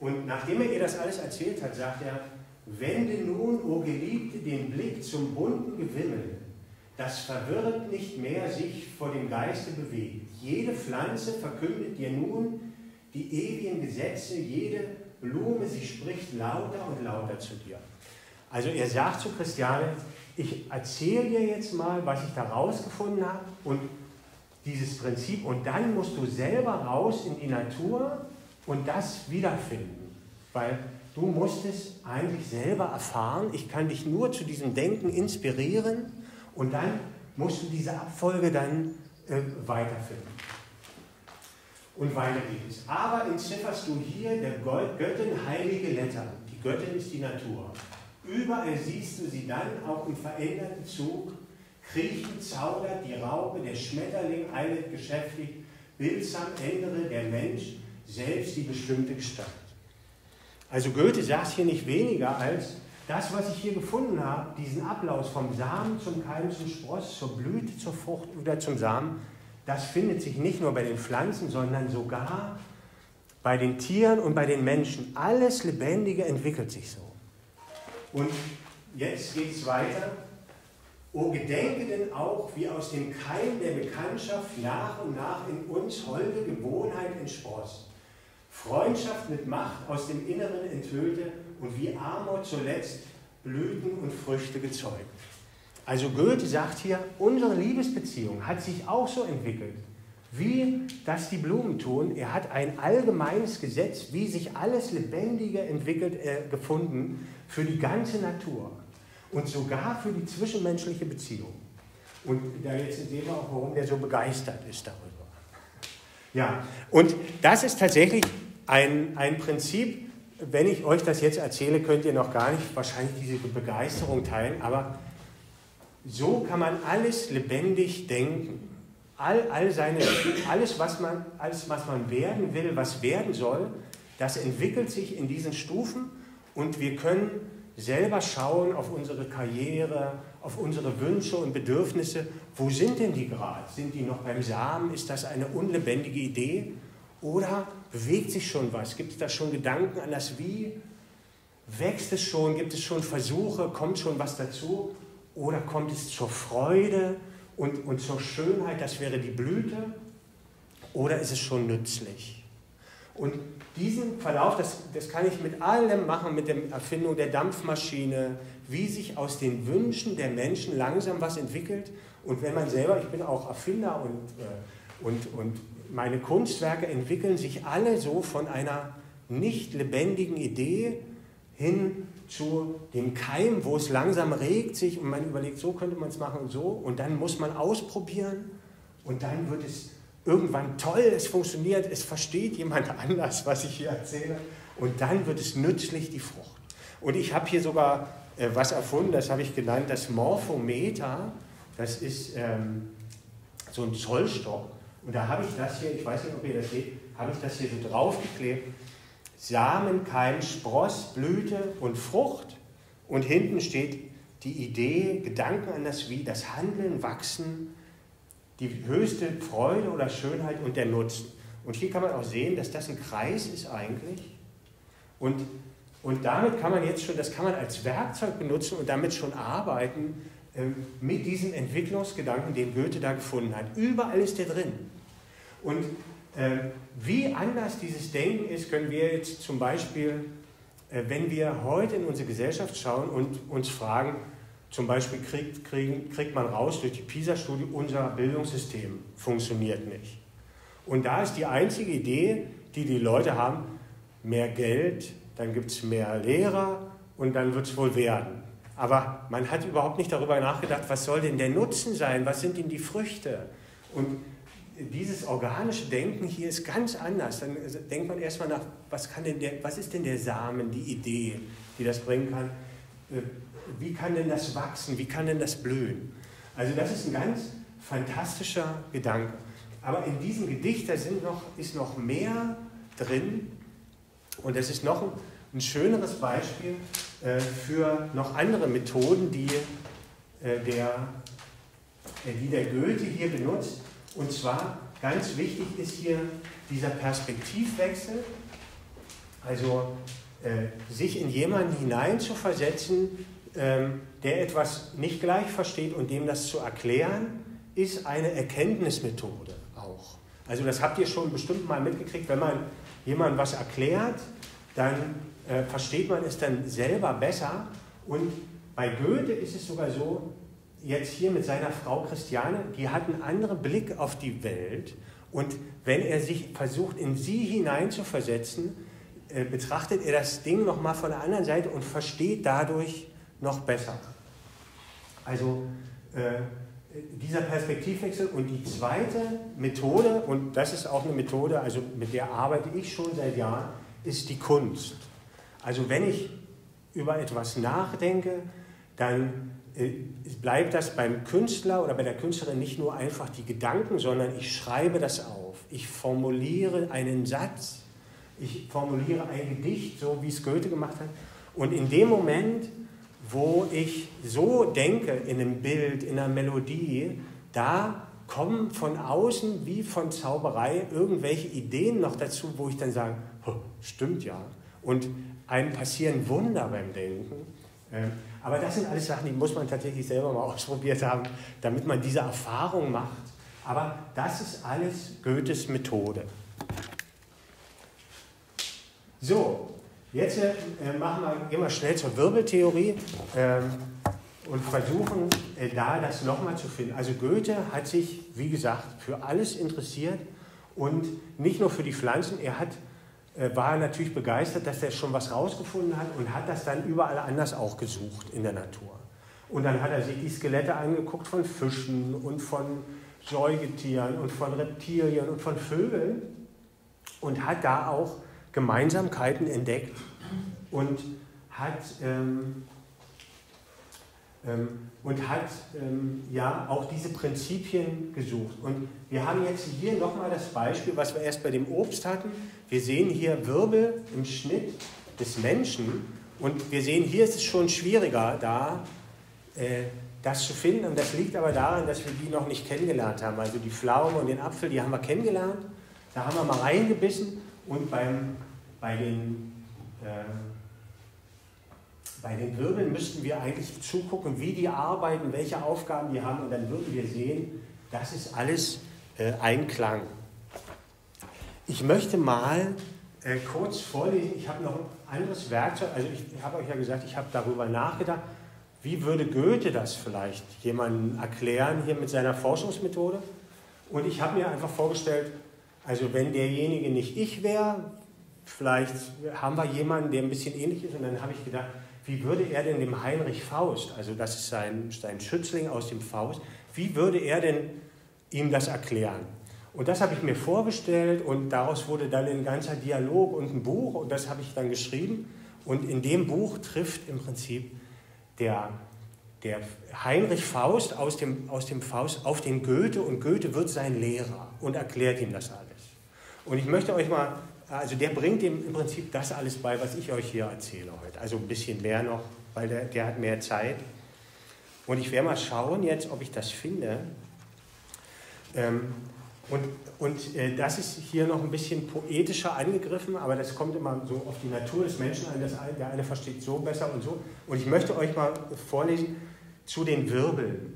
Und nachdem er ihr das alles erzählt hat, sagt er, wende nun, o Geliebte, den Blick zum bunten Gewimmel, das verwirrt nicht mehr sich vor dem Geiste bewegt. Jede Pflanze verkündet dir nun die ewigen Gesetze, jede Blume, sie spricht lauter und lauter zu dir. Also er sagt zu Christiane, ich erzähle dir jetzt mal, was ich da rausgefunden habe und dieses Prinzip und dann musst du selber raus in die Natur und das wiederfinden, weil du musst es eigentlich selber erfahren. Ich kann dich nur zu diesem Denken inspirieren und dann musst du diese Abfolge dann äh, weiterfinden. Und weiter geht es. Aber entzifferst du hier der Göttin heilige Letter. Die Göttin ist die Natur. Überall siehst du sie dann auch im veränderten Zug Kriechen zaudert die Raupe, der Schmetterling eilet geschäftig, bildsam ändere der Mensch selbst die bestimmte Gestalt. Also Goethe sagt hier nicht weniger als, das, was ich hier gefunden habe, diesen Ablauf vom Samen zum Keim, zum Spross, zur Blüte, zur Frucht oder zum Samen, das findet sich nicht nur bei den Pflanzen, sondern sogar bei den Tieren und bei den Menschen. Alles Lebendige entwickelt sich so. Und jetzt geht es weiter O gedenke denn auch, wie aus dem Keim der Bekanntschaft nach und nach in uns holde Gewohnheit entspross. Freundschaft mit Macht aus dem Inneren enthüllte und wie Amor zuletzt Blüten und Früchte gezeugt. Also Goethe sagt hier, unsere Liebesbeziehung hat sich auch so entwickelt, wie das die Blumen tun. Er hat ein allgemeines Gesetz, wie sich alles Lebendige entwickelt, äh, gefunden für die ganze Natur und sogar für die zwischenmenschliche Beziehung. Und da jetzt sehen wir auch, warum der so begeistert ist darüber. Ja, und das ist tatsächlich ein, ein Prinzip, wenn ich euch das jetzt erzähle, könnt ihr noch gar nicht wahrscheinlich diese Begeisterung teilen, aber so kann man alles lebendig denken. All, all seine, alles, was man, alles, was man werden will, was werden soll, das entwickelt sich in diesen Stufen und wir können selber schauen auf unsere Karriere, auf unsere Wünsche und Bedürfnisse. Wo sind denn die gerade? Sind die noch beim Samen? Ist das eine unlebendige Idee? Oder bewegt sich schon was? Gibt es da schon Gedanken an das Wie? Wächst es schon? Gibt es schon Versuche? Kommt schon was dazu? Oder kommt es zur Freude und, und zur Schönheit? Das wäre die Blüte. Oder ist es schon nützlich? Und diesen Verlauf, das, das kann ich mit allem machen, mit der Erfindung der Dampfmaschine, wie sich aus den Wünschen der Menschen langsam was entwickelt. Und wenn man selber, ich bin auch Erfinder und, äh, und, und meine Kunstwerke entwickeln sich alle so von einer nicht lebendigen Idee hin zu dem Keim, wo es langsam regt sich und man überlegt, so könnte man es machen und so. Und dann muss man ausprobieren und dann wird es irgendwann toll, es funktioniert, es versteht jemand anders, was ich hier erzähle. Und dann wird es nützlich, die Frucht. Und ich habe hier sogar äh, was erfunden, das habe ich genannt, das Morphometer. Das ist ähm, so ein Zollstock. Und da habe ich das hier, ich weiß nicht, ob ihr das seht, habe ich das hier so draufgeklebt. Samen, Keim, Spross, Blüte und Frucht. Und hinten steht die Idee, Gedanken an das Wie, das Handeln, Wachsen, die höchste Freude oder Schönheit und der Nutzen. Und hier kann man auch sehen, dass das ein Kreis ist eigentlich. Und, und damit kann man jetzt schon, das kann man als Werkzeug benutzen und damit schon arbeiten äh, mit diesem Entwicklungsgedanken, den Goethe da gefunden hat. Überall ist der drin. Und äh, wie anders dieses Denken ist, können wir jetzt zum Beispiel, äh, wenn wir heute in unsere Gesellschaft schauen und uns fragen, zum Beispiel kriegt, kriegen, kriegt man raus durch die PISA-Studie, unser Bildungssystem funktioniert nicht. Und da ist die einzige Idee, die die Leute haben, mehr Geld, dann gibt es mehr Lehrer und dann wird es wohl werden. Aber man hat überhaupt nicht darüber nachgedacht, was soll denn der Nutzen sein, was sind denn die Früchte? Und dieses organische Denken hier ist ganz anders. Dann denkt man erstmal nach, was, kann denn der, was ist denn der Samen, die Idee, die das bringen kann? Wie kann denn das wachsen? Wie kann denn das blühen? Also das ist ein ganz fantastischer Gedanke. Aber in diesem Gedicht, da sind noch, ist noch mehr drin. Und das ist noch ein, ein schöneres Beispiel äh, für noch andere Methoden, die, äh, der, äh, die der Goethe hier benutzt. Und zwar ganz wichtig ist hier dieser Perspektivwechsel. Also äh, sich in jemanden hineinzuversetzen, der etwas nicht gleich versteht und dem das zu erklären, ist eine Erkenntnismethode auch. Also das habt ihr schon bestimmt mal mitgekriegt, wenn man jemandem was erklärt, dann äh, versteht man es dann selber besser. Und bei Goethe ist es sogar so, jetzt hier mit seiner Frau Christiane, die hat einen anderen Blick auf die Welt. Und wenn er sich versucht, in sie hineinzuversetzen, äh, betrachtet er das Ding nochmal von der anderen Seite und versteht dadurch noch besser. Also äh, dieser Perspektivwechsel und die zweite Methode, und das ist auch eine Methode, also mit der arbeite ich schon seit Jahren, ist die Kunst. Also wenn ich über etwas nachdenke, dann äh, bleibt das beim Künstler oder bei der Künstlerin nicht nur einfach die Gedanken, sondern ich schreibe das auf. Ich formuliere einen Satz, ich formuliere ein Gedicht, so wie es Goethe gemacht hat. Und in dem Moment wo ich so denke in einem Bild, in einer Melodie, da kommen von außen wie von Zauberei irgendwelche Ideen noch dazu, wo ich dann sage, stimmt ja. Und einem passieren Wunder beim Denken. Ähm, Aber das sind alles Sachen, die muss man tatsächlich selber mal ausprobiert haben, damit man diese Erfahrung macht. Aber das ist alles Goethes Methode. So, jetzt äh, machen wir, gehen wir schnell zur Wirbeltheorie äh, und versuchen äh, da das nochmal zu finden. Also Goethe hat sich, wie gesagt, für alles interessiert und nicht nur für die Pflanzen. Er hat, äh, war natürlich begeistert, dass er schon was rausgefunden hat und hat das dann überall anders auch gesucht in der Natur. Und dann hat er sich die Skelette angeguckt von Fischen und von Säugetieren und von Reptilien und von Vögeln und hat da auch Gemeinsamkeiten entdeckt und hat, ähm, ähm, und hat ähm, ja auch diese Prinzipien gesucht. Und wir haben jetzt hier nochmal das Beispiel, was wir erst bei dem Obst hatten. Wir sehen hier Wirbel im Schnitt des Menschen und wir sehen, hier ist es schon schwieriger, da äh, das zu finden. Und das liegt aber daran, dass wir die noch nicht kennengelernt haben. Also die Pflaume und den Apfel, die haben wir kennengelernt. Da haben wir mal reingebissen und beim bei den, äh, bei den Wirbeln müssten wir eigentlich zugucken, wie die arbeiten, welche Aufgaben die haben und dann würden wir sehen, das ist alles äh, Einklang. Ich möchte mal äh, kurz vorlesen, ich habe noch ein anderes Werkzeug, also ich habe euch ja gesagt, ich habe darüber nachgedacht, wie würde Goethe das vielleicht jemandem erklären hier mit seiner Forschungsmethode? Und ich habe mir einfach vorgestellt, also wenn derjenige nicht ich wäre, vielleicht haben wir jemanden, der ein bisschen ähnlich ist. Und dann habe ich gedacht, wie würde er denn dem Heinrich Faust, also das ist sein, sein Schützling aus dem Faust, wie würde er denn ihm das erklären? Und das habe ich mir vorgestellt und daraus wurde dann ein ganzer Dialog und ein Buch und das habe ich dann geschrieben. Und in dem Buch trifft im Prinzip der, der Heinrich Faust aus dem, aus dem Faust auf den Goethe und Goethe wird sein Lehrer und erklärt ihm das alles. Und ich möchte euch mal also der bringt ihm im Prinzip das alles bei, was ich euch hier erzähle heute. Also ein bisschen mehr noch, weil der, der hat mehr Zeit. Und ich werde mal schauen jetzt, ob ich das finde. Ähm, und und äh, das ist hier noch ein bisschen poetischer angegriffen, aber das kommt immer so auf die Natur des Menschen an. Das, der eine versteht so besser und so. Und ich möchte euch mal vorlesen zu den Wirbeln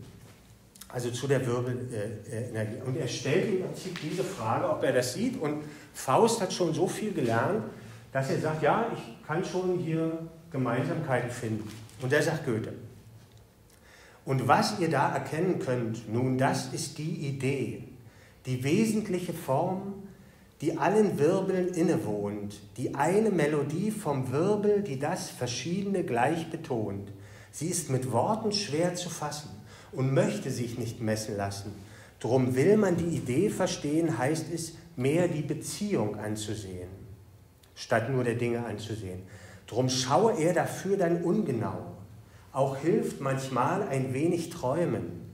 also zu der Wirbelenergie. Und er stellt im Prinzip diese Frage, ob er das sieht. Und Faust hat schon so viel gelernt, dass er sagt, ja, ich kann schon hier Gemeinsamkeiten finden. Und er sagt Goethe. Und was ihr da erkennen könnt, nun, das ist die Idee, die wesentliche Form, die allen Wirbeln innewohnt, die eine Melodie vom Wirbel, die das Verschiedene gleich betont. Sie ist mit Worten schwer zu fassen und möchte sich nicht messen lassen. Drum will man die Idee verstehen, heißt es, mehr die Beziehung anzusehen, statt nur der Dinge anzusehen. Drum schaue er dafür dann ungenau. Auch hilft manchmal ein wenig Träumen.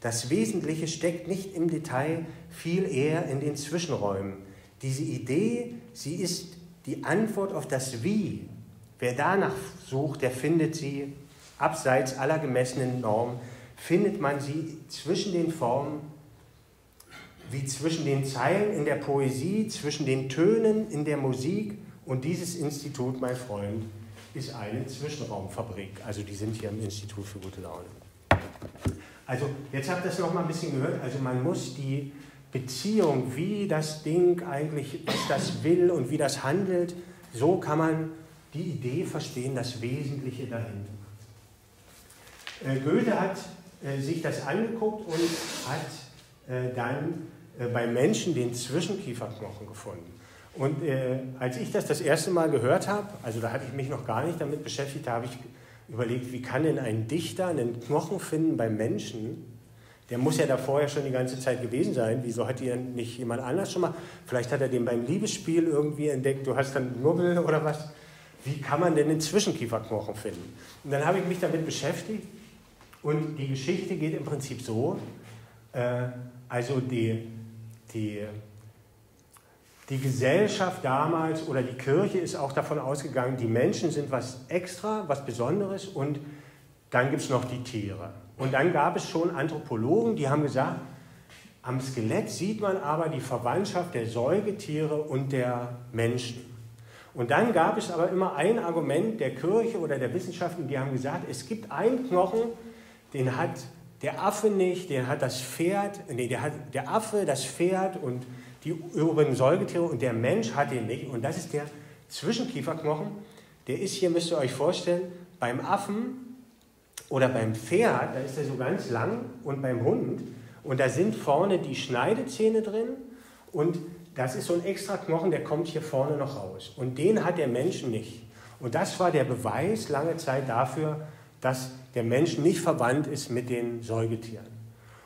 Das Wesentliche steckt nicht im Detail, viel eher in den Zwischenräumen. Diese Idee, sie ist die Antwort auf das Wie. Wer danach sucht, der findet sie abseits aller gemessenen Normen findet man sie zwischen den Formen, wie zwischen den Zeilen in der Poesie, zwischen den Tönen in der Musik. Und dieses Institut, mein Freund, ist eine Zwischenraumfabrik. Also die sind hier im Institut für gute Laune. Also jetzt habt ihr das noch mal ein bisschen gehört. Also man muss die Beziehung, wie das Ding eigentlich, was das will und wie das handelt, so kann man die Idee verstehen, das Wesentliche dahinter. Äh, Goethe hat äh, sich das angeguckt und hat äh, dann äh, bei Menschen den Zwischenkieferknochen gefunden. Und äh, als ich das das erste Mal gehört habe, also da hatte ich mich noch gar nicht damit beschäftigt, da habe ich überlegt, wie kann denn ein Dichter einen Knochen finden beim Menschen? Der muss ja da vorher schon die ganze Zeit gewesen sein. Wieso hat ihn nicht jemand anders schon mal? Vielleicht hat er den beim Liebesspiel irgendwie entdeckt, du hast dann Nubbel oder was. Wie kann man denn den Zwischenkieferknochen finden? Und dann habe ich mich damit beschäftigt und die Geschichte geht im Prinzip so, äh, also die, die, die Gesellschaft damals oder die Kirche ist auch davon ausgegangen, die Menschen sind was extra, was Besonderes und dann gibt es noch die Tiere. Und dann gab es schon Anthropologen, die haben gesagt, am Skelett sieht man aber die Verwandtschaft der Säugetiere und der Menschen. Und dann gab es aber immer ein Argument der Kirche oder der Wissenschaften, die haben gesagt, es gibt einen Knochen, den hat der Affe nicht, den hat das Pferd, nee, der hat der Affe, das Pferd und die übrigen Säugetiere und der Mensch hat den nicht. Und das ist der Zwischenkieferknochen. Der ist hier, müsst ihr euch vorstellen, beim Affen oder beim Pferd, da ist er so ganz lang und beim Hund. Und da sind vorne die Schneidezähne drin und das ist so ein extra Knochen, der kommt hier vorne noch raus. Und den hat der Mensch nicht. Und das war der Beweis lange Zeit dafür, dass der Mensch nicht verwandt ist mit den Säugetieren.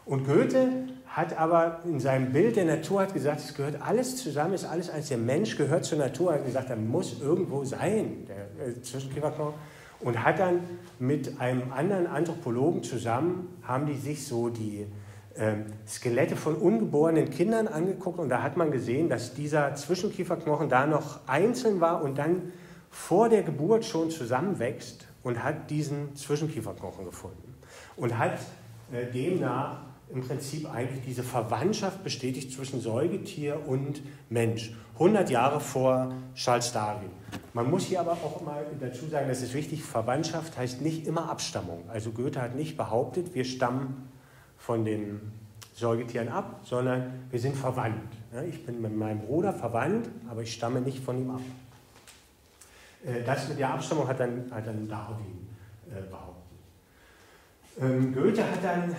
Und Goethe hat aber in seinem Bild der Natur hat gesagt, es gehört alles zusammen, ist alles eins. Der Mensch gehört zur Natur. Hat gesagt, er muss irgendwo sein, der äh, Zwischenkieferknochen. Und hat dann mit einem anderen Anthropologen zusammen, haben die sich so die äh, Skelette von ungeborenen Kindern angeguckt und da hat man gesehen, dass dieser Zwischenkieferknochen da noch einzeln war und dann vor der Geburt schon zusammenwächst und hat diesen Zwischenkieferknochen gefunden und hat äh, demnach im Prinzip eigentlich diese Verwandtschaft bestätigt zwischen Säugetier und Mensch. 100 Jahre vor Charles Darwin. Man muss hier aber auch mal dazu sagen, das ist wichtig, Verwandtschaft heißt nicht immer Abstammung. Also Goethe hat nicht behauptet, wir stammen von den Säugetieren ab, sondern wir sind verwandt. Ich bin mit meinem Bruder verwandt, aber ich stamme nicht von ihm ab. Äh, das mit der Abstammung hat dann, hat dann Darwin äh, behauptet. Ähm, Goethe hat dann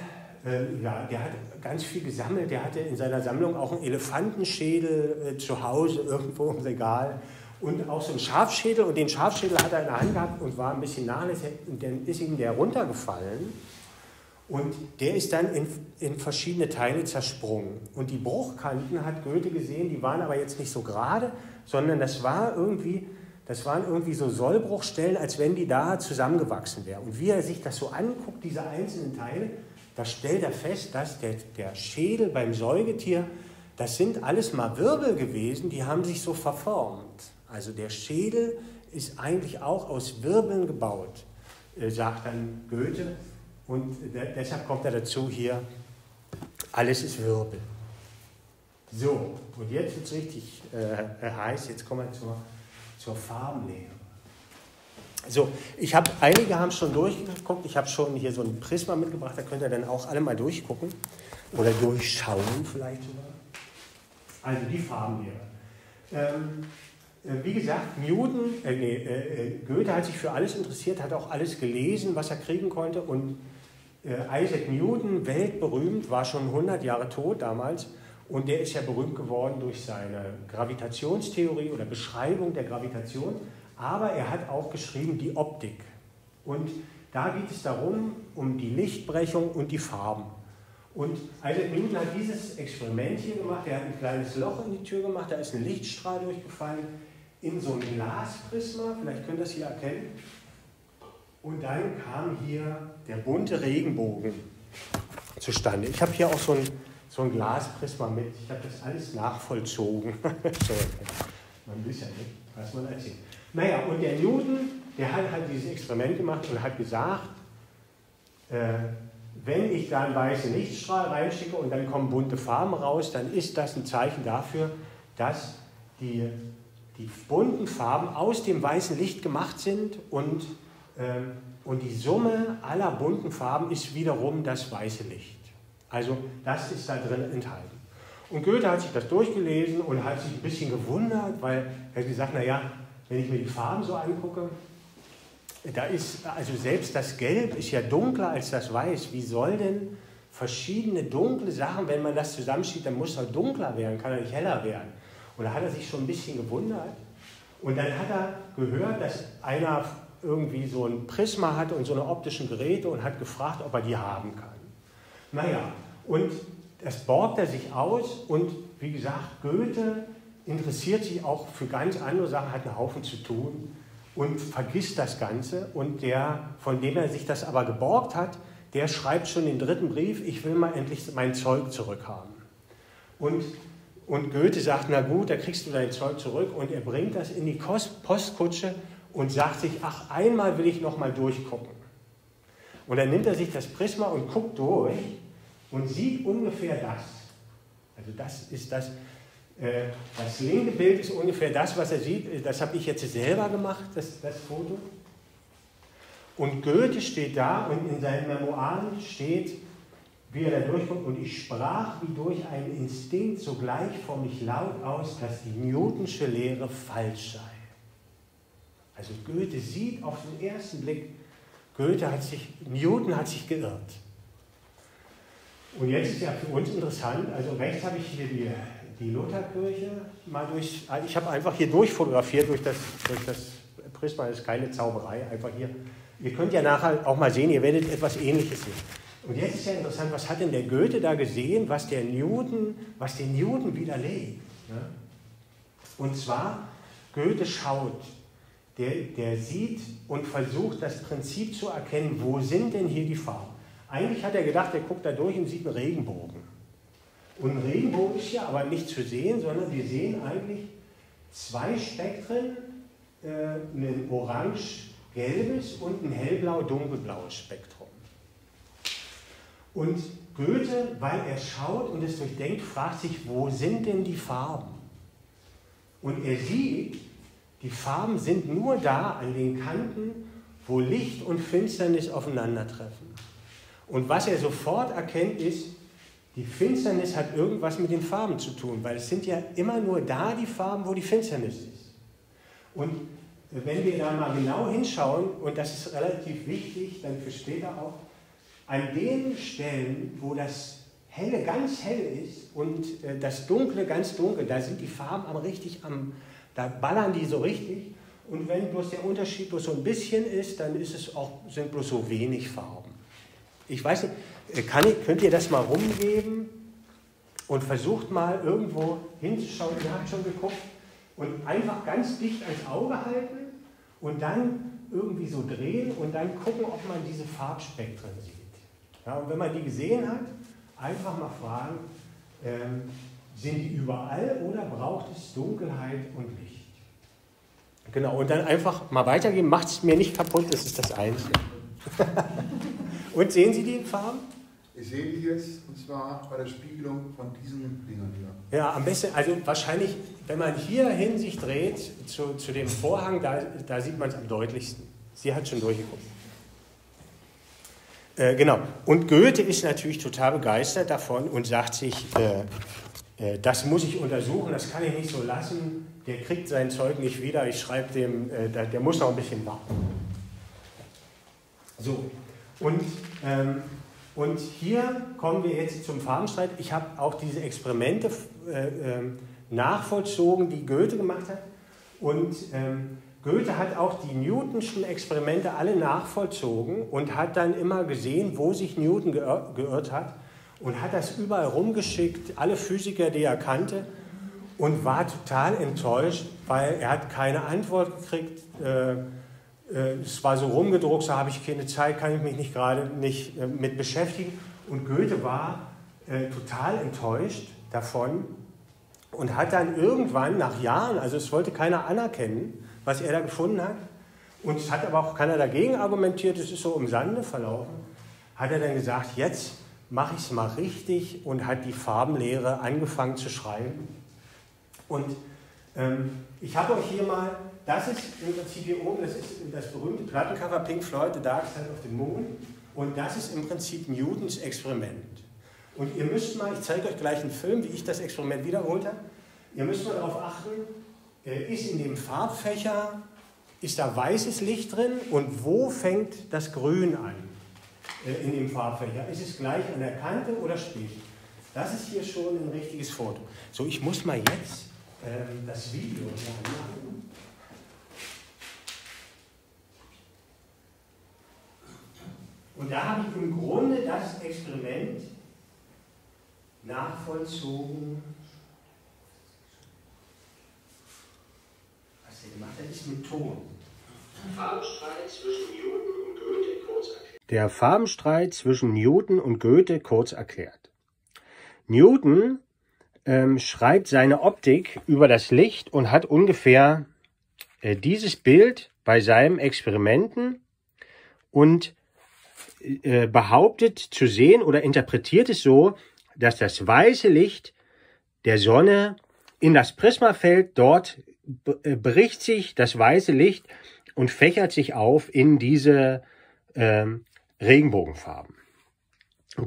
äh, ja, der hat ganz viel gesammelt. Der hatte in seiner Sammlung auch einen Elefantenschädel äh, zu Hause irgendwo im Regal und auch so einen Schafschädel. Und den Schafschädel hat er in der Hand gehabt und war ein bisschen nachlässig. Und dann ist ihm der runtergefallen. Und der ist dann in, in verschiedene Teile zersprungen. Und die Bruchkanten hat Goethe gesehen, die waren aber jetzt nicht so gerade, sondern das war irgendwie, das waren irgendwie so Sollbruchstellen, als wenn die da zusammengewachsen wären. Und wie er sich das so anguckt, diese einzelnen Teile, da stellt er fest, dass der, der Schädel beim Säugetier, das sind alles mal Wirbel gewesen, die haben sich so verformt. Also der Schädel ist eigentlich auch aus Wirbeln gebaut, äh, sagt dann Goethe. Und deshalb kommt er dazu hier, alles ist Wirbel. So, und jetzt wird es richtig äh, heiß, jetzt kommen wir zur, zur Farbenlehre. So, ich habe, einige haben schon durchgeguckt, ich habe schon hier so ein Prisma mitgebracht, da könnt ihr dann auch alle mal durchgucken oder durchschauen vielleicht sogar. Also die Farbenlehre. Ähm, äh, wie gesagt, Newton, äh, nee, äh, äh, Goethe hat sich für alles interessiert, hat auch alles gelesen, was er kriegen konnte und äh, Isaac Newton, weltberühmt, war schon 100 Jahre tot damals und der ist ja berühmt geworden durch seine Gravitationstheorie oder Beschreibung der Gravitation aber er hat auch geschrieben die Optik. Und da geht es darum, um die Lichtbrechung und die Farben. Und Isaac Newton hat dieses Experiment hier gemacht. Er hat ein kleines Loch in die Tür gemacht, da ist ein Lichtstrahl durchgefallen in so ein Glasprisma. Vielleicht könnt ihr das hier erkennen. Und dann kam hier der bunte Regenbogen zustande. Ich habe hier auch so ein, so ein Glasprisma mit. Ich habe das alles nachvollzogen. so, man weiß ja nicht, was man erzählt. Naja, und der Newton, der hat halt dieses Experiment gemacht und hat gesagt, äh, wenn ich da einen weißen Lichtstrahl reinschicke und dann kommen bunte Farben raus, dann ist das ein Zeichen dafür, dass die, die bunten Farben aus dem weißen Licht gemacht sind und, äh, und die Summe aller bunten Farben ist wiederum das weiße Licht. Also das ist da drin enthalten. Und Goethe hat sich das durchgelesen und hat sich ein bisschen gewundert, weil er hat gesagt, naja, wenn ich mir die Farben so angucke, da ist, also selbst das Gelb ist ja dunkler als das Weiß. Wie soll denn verschiedene dunkle Sachen, wenn man das zusammenschiebt, dann muss er dunkler werden, kann er nicht heller werden. Und da hat er sich schon ein bisschen gewundert. Und dann hat er gehört, dass einer irgendwie so ein Prisma hat und so eine optischen Geräte und hat gefragt, ob er die haben kann. Naja, und das borgt er sich aus und wie gesagt, Goethe interessiert sich auch für ganz andere Sachen, hat einen Haufen zu tun und vergisst das Ganze. Und der, von dem er sich das aber geborgt hat, der schreibt schon den dritten Brief, ich will mal endlich mein Zeug zurückhaben. Und, und Goethe sagt, na gut, da kriegst du dein Zeug zurück. Und er bringt das in die Postkutsche und sagt sich, ach, einmal will ich noch mal durchgucken. Und dann nimmt er sich das Prisma und guckt durch und sieht ungefähr das. Also das ist das, Äh, das linke Bild ist ungefähr das, was er sieht. Das habe ich jetzt selber gemacht, das, das Foto. Und Goethe steht da und in seinen Memoiren steht, wie er da durchkommt, und ich sprach wie durch einen Instinkt sogleich vor mich laut aus, dass die Newtonsche Lehre falsch sei. Also Goethe sieht auf den ersten Blick, Goethe hat sich, Newton hat sich geirrt. Und jetzt ist ja für uns interessant, also rechts habe ich hier die, die Lutherkirche mal durch, ich habe einfach hier durchfotografiert durch das, durch das Prisma, das ist keine Zauberei, einfach hier. Ihr könnt ja nachher auch mal sehen, ihr werdet etwas Ähnliches sehen. Und jetzt ist ja interessant, was hat denn der Goethe da gesehen, was der Newton, was den Newton widerlegt? Ja? Und zwar, Goethe schaut, der, der sieht und versucht das Prinzip zu erkennen, wo sind denn hier die Farben? Eigentlich hat er gedacht, er guckt da durch und sieht einen Regenbogen. Und ein Regenbogen ist ja aber nicht zu sehen, sondern wir sehen eigentlich zwei Spektren, äh, ein orange-gelbes und ein hellblau-dunkelblaues Spektrum. Und Goethe, weil er schaut und es durchdenkt, fragt sich, wo sind denn die Farben? Und er sieht, die Farben sind nur da an den Kanten, wo Licht und Finsternis aufeinandertreffen. Und was er sofort erkennt, ist, die Finsternis hat irgendwas mit den Farben zu tun, weil es sind ja immer nur da die Farben, wo die Finsternis ist. Und wenn wir da mal genau hinschauen, und das ist relativ wichtig, dann für später auch, an den Stellen, wo das Helle ganz hell ist und äh, das Dunkle ganz dunkel, da sind die Farben am richtig am, da ballern die so richtig. Und wenn bloß der Unterschied bloß so ein bisschen ist, dann ist es auch, sind bloß so wenig Farben. Ich weiß nicht, äh, kann ich, könnt ihr das mal rumgeben und versucht mal irgendwo hinzuschauen, ihr habt schon geguckt, und einfach ganz dicht ans Auge halten und dann irgendwie so drehen und dann gucken, ob man diese Farbspektren sieht. Ja, und wenn man die gesehen hat, einfach mal fragen, ähm, sind die überall oder braucht es Dunkelheit und Licht? Genau, und dann einfach mal weitergeben, macht es mir nicht kaputt, das ist das Einzige. und sehen Sie die Farben? Ich sehe die jetzt, und zwar bei der Spiegelung von diesen Dingern hier. Ja, am besten, also wahrscheinlich, wenn man hierhin sich dreht, zu, zu dem Vorhang, da, da sieht man es am deutlichsten. Sie hat schon durchgeguckt. Äh, genau. Und Goethe ist natürlich total begeistert davon und sagt sich, äh, äh, das muss ich untersuchen, das kann ich nicht so lassen. Der kriegt sein Zeug nicht wieder. Ich schreibe dem, äh, der, der, muss noch ein bisschen warten. So. Und, ähm, und hier kommen wir jetzt zum Farbenstreit. Ich habe auch diese Experimente äh, ähm, nachvollzogen, die Goethe gemacht hat. Und ähm, Goethe hat auch die Newtonschen Experimente alle nachvollzogen und hat dann immer gesehen, wo sich Newton geirrt hat und hat das überall rumgeschickt, alle Physiker, die er kannte, und war total enttäuscht, weil er hat keine Antwort gekriegt. Äh, es war so rumgedruckt, so habe ich keine Zeit, kann ich mich nicht gerade nicht äh, mit beschäftigen. Und Goethe war total enttäuscht davon und hat dann irgendwann nach Jahren, also es wollte keiner anerkennen, was er da gefunden hat. Und es hat aber auch keiner dagegen argumentiert, es ist so im Sande verlaufen. Hat er dann gesagt, jetzt mache ich es mal richtig und hat die Farbenlehre angefangen zu schreiben. Und ähm, ich habe euch hier mal, das ist im Prinzip hier oben, das ist das berühmte Plattencover Pink Floyd, The Dark Side of the Moon. Und das ist im Prinzip Newtons Experiment. Und ihr müsst mal, ich zeige euch gleich einen Film, wie ich das Experiment wiederholt habe. Ihr müsst mal darauf achten, ist in dem Farbfächer, ist da weißes Licht drin und wo fängt das Grün an äh, in dem Farbfächer? Ist es gleich an der Kante oder spät? Das ist hier schon ein richtiges Foto. So, ich muss mal jetzt ähm, das Video machen. Und da habe ich im Grunde das Experiment nachvollzogen gemacht. Das ist mit Ton. Farbenstreit zwischen Newton und Goethe kurz erklärt. Der Farbenstreit zwischen Newton und Goethe kurz erklärt. Newton ähm, schreibt seine Optik über das Licht und hat ungefähr äh, dieses Bild bei seinen Experimenten und äh, behauptet zu sehen oder interpretiert es so, dass das weiße Licht der Sonne in das Prismafeld dort äh, bricht sich das weiße Licht und fächert sich auf in diese ähm, Regenbogenfarben.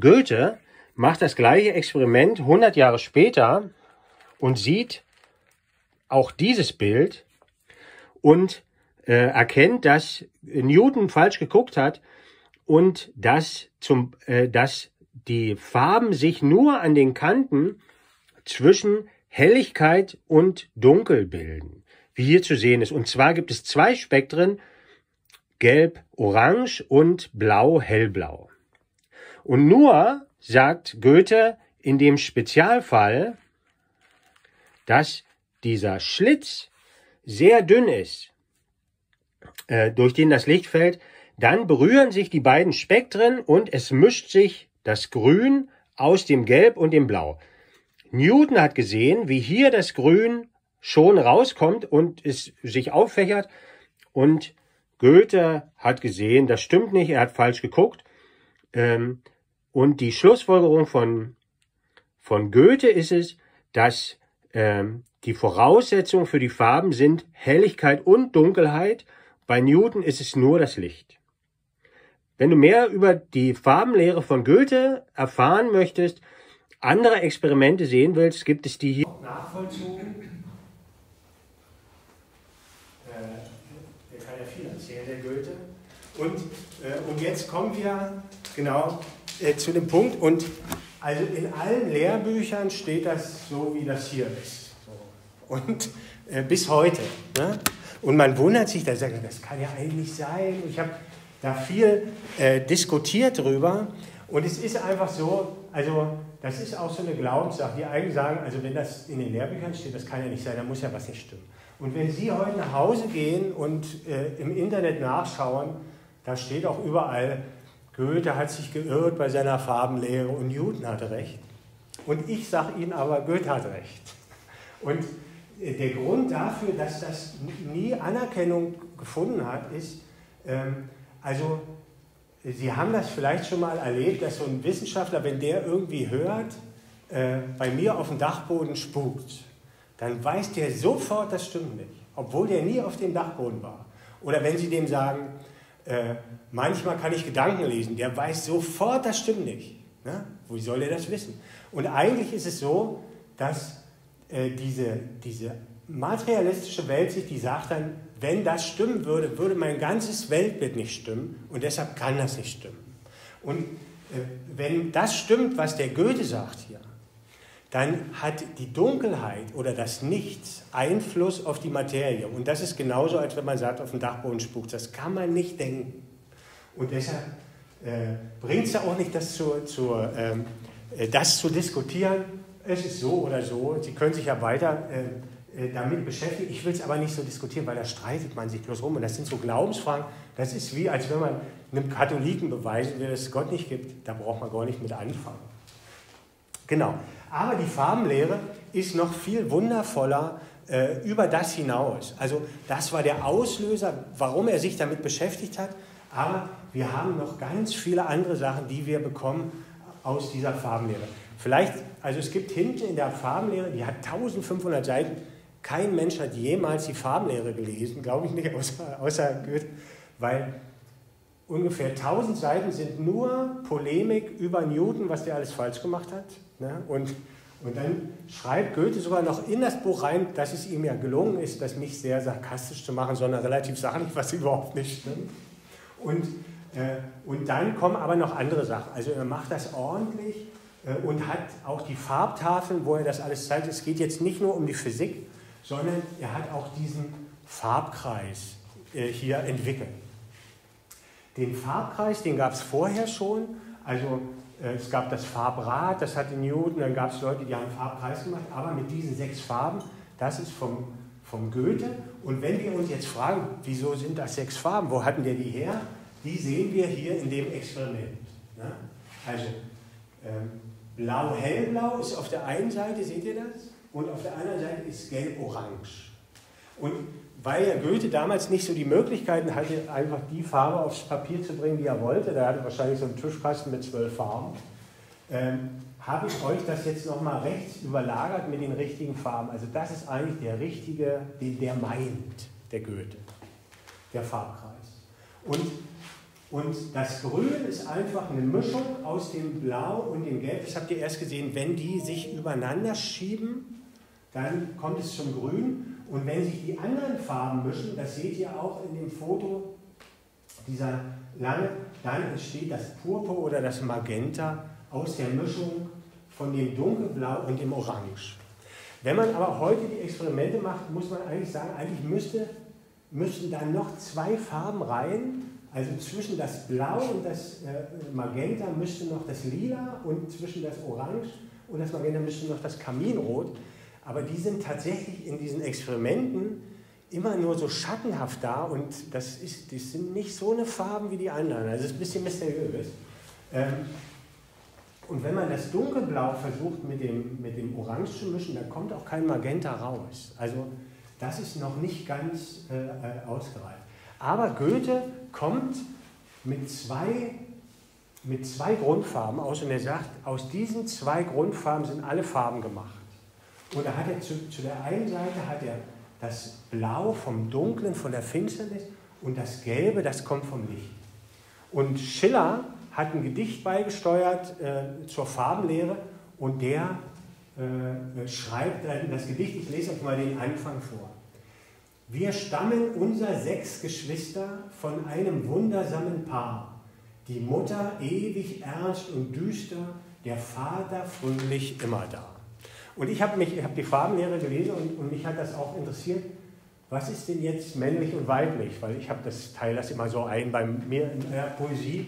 Goethe macht das gleiche Experiment 100 Jahre später und sieht auch dieses Bild und äh, erkennt, dass Newton falsch geguckt hat und dass, zum, äh, dass die Farben sich nur an den Kanten zwischen Helligkeit und Dunkel bilden, wie hier zu sehen ist. Und zwar gibt es zwei Spektren, gelb-orange und blau-hellblau. Und nur sagt Goethe in dem Spezialfall, dass dieser Schlitz sehr dünn ist, äh, durch den das Licht fällt, dann berühren sich die beiden Spektren und es mischt sich das Grün aus dem Gelb und dem Blau. Newton hat gesehen, wie hier das Grün schon rauskommt und es sich auffächert und Goethe hat gesehen, das stimmt nicht, er hat falsch geguckt. Ähm, und die Schlussfolgerung von, von Goethe ist es, dass ähm, die Voraussetzungen für die Farben sind Helligkeit und Dunkelheit. Bei Newton ist es nur das Licht. Wenn du mehr über die Farbenlehre von Goethe erfahren möchtest, andere Experimente sehen willst, gibt es die hier. Nachvollzogen. Der kann ja viel erzählen, der Goethe. Und, äh, und jetzt kommen wir genau äh, zu dem Punkt. Und also in allen Lehrbüchern steht das so, wie das hier ist. Und äh, bis heute. Ne? Und man wundert sich, da sagt das kann ja eigentlich sein. Ich habe da viel äh, diskutiert drüber. Und es ist einfach so, also das ist auch so eine Glaubenssache. Die einen sagen, also wenn das in den Lehrbüchern steht, das kann ja nicht sein, da muss ja was nicht stimmen. Und wenn Sie heute nach Hause gehen und äh, im Internet nachschauen, da steht auch überall, Goethe hat sich geirrt bei seiner Farbenlehre und Newton hatte recht. Und ich sage Ihnen aber, Goethe hat recht. Und äh, der Grund dafür, dass das nie Anerkennung gefunden hat, ist, ähm, also Sie haben das vielleicht schon mal erlebt, dass so ein Wissenschaftler, wenn der irgendwie hört, äh, bei mir auf dem Dachboden spukt, dann weiß der sofort, das stimmt nicht, obwohl der nie auf dem Dachboden war. Oder wenn Sie dem sagen, äh, manchmal kann ich Gedanken lesen, der weiß sofort, das stimmt nicht. Ne? Wo soll er das wissen? Und eigentlich ist es so, dass äh, diese, diese materialistische Weltsicht, die sagt dann, wenn das stimmen würde, würde mein ganzes Weltbild nicht stimmen und deshalb kann das nicht stimmen. Und äh, wenn das stimmt, was der Goethe sagt hier, dann hat die Dunkelheit oder das Nichts Einfluss auf die Materie. Und das ist genauso, als wenn man sagt, auf dem Dachboden spukt. Das kann man nicht denken. Und deshalb äh, bringt es ja auch nicht, das zu, zu, ähm, äh, das zu diskutieren. Es ist so oder so. Sie können sich ja weiter äh, damit beschäftigt. Ich will es aber nicht so diskutieren, weil da streitet man sich bloß rum. Und das sind so Glaubensfragen. Das ist wie, als wenn man einem Katholiken beweisen will, dass es Gott nicht gibt. Da braucht man gar nicht mit anfangen. Genau. Aber die Farbenlehre ist noch viel wundervoller äh, über das hinaus. Also das war der Auslöser, warum er sich damit beschäftigt hat. Aber wir haben noch ganz viele andere Sachen, die wir bekommen aus dieser Farbenlehre. Vielleicht, also es gibt hinten in der Farbenlehre, die hat 1500 Seiten, kein Mensch hat jemals die Farbenlehre gelesen, glaube ich nicht, außer, außer Goethe, weil ungefähr 1000 Seiten sind nur Polemik über Newton, was der alles falsch gemacht hat. Ne? Und, und dann schreibt Goethe sogar noch in das Buch rein, dass es ihm ja gelungen ist, das nicht sehr sarkastisch zu machen, sondern relativ sachlich, was überhaupt nicht stimmt. Und, äh, und dann kommen aber noch andere Sachen. Also er macht das ordentlich äh, und hat auch die Farbtafeln, wo er das alles zeigt. Es geht jetzt nicht nur um die Physik, sondern er hat auch diesen Farbkreis äh, hier entwickelt. Den Farbkreis, den gab es vorher schon, also äh, es gab das Farbrad, das hatte Newton, dann gab es Leute, die haben Farbkreis gemacht, aber mit diesen sechs Farben, das ist vom, vom Goethe. Und wenn wir uns jetzt fragen, wieso sind das sechs Farben, wo hatten der die her? Die sehen wir hier in dem Experiment. Ne? Also ähm, blau-hellblau ist auf der einen Seite, seht ihr das? Und auf der anderen Seite ist gelb-orange. Und weil ja Goethe damals nicht so die Möglichkeiten hatte, einfach die Farbe aufs Papier zu bringen, die er wollte, der hatte wahrscheinlich so einen Tischkasten mit zwölf Farben, ähm, habe ich euch das jetzt nochmal rechts überlagert mit den richtigen Farben. Also das ist eigentlich der richtige, den der meint, der Goethe, der Farbkreis. Und, und das Grün ist einfach eine Mischung aus dem Blau und dem Gelb. Das habt ihr erst gesehen, wenn die sich übereinander schieben, dann kommt es zum Grün. Und wenn sich die anderen Farben mischen, das seht ihr auch in dem Foto, dieser lange, dann entsteht das Purpur oder das Magenta aus der Mischung von dem Dunkelblau und dem Orange. Wenn man aber heute die Experimente macht, muss man eigentlich sagen, eigentlich müsste, müssten da noch zwei Farben rein. Also zwischen das Blau und das äh, Magenta müsste noch das Lila und zwischen das Orange und das Magenta müsste noch das Kaminrot. Aber die sind tatsächlich in diesen Experimenten immer nur so schattenhaft da und das, ist, das sind nicht so eine Farben wie die anderen. Also es ist ein bisschen mysteriös. Ähm, und wenn man das Dunkelblau versucht mit dem, mit dem Orange zu mischen, dann kommt auch kein Magenta raus. Also das ist noch nicht ganz äh, äh, ausgereift. Aber Goethe kommt mit zwei, mit zwei Grundfarben aus und er sagt, aus diesen zwei Grundfarben sind alle Farben gemacht. Und da hat er zu, zu der einen Seite hat er das Blau vom Dunklen, von der Finsternis und das Gelbe, das kommt vom Licht. Und Schiller hat ein Gedicht beigesteuert äh, zur Farbenlehre und der äh, schreibt das Gedicht, ich lese euch mal den Anfang vor. Wir stammen unser sechs Geschwister von einem wundersamen Paar, die Mutter ewig ernst und düster, der Vater fröhlich immer da. Und ich habe hab die Farbenlehre gelesen und, und mich hat das auch interessiert, was ist denn jetzt männlich und weiblich? Weil ich habe das teile das immer so ein bei mir in der Poesie.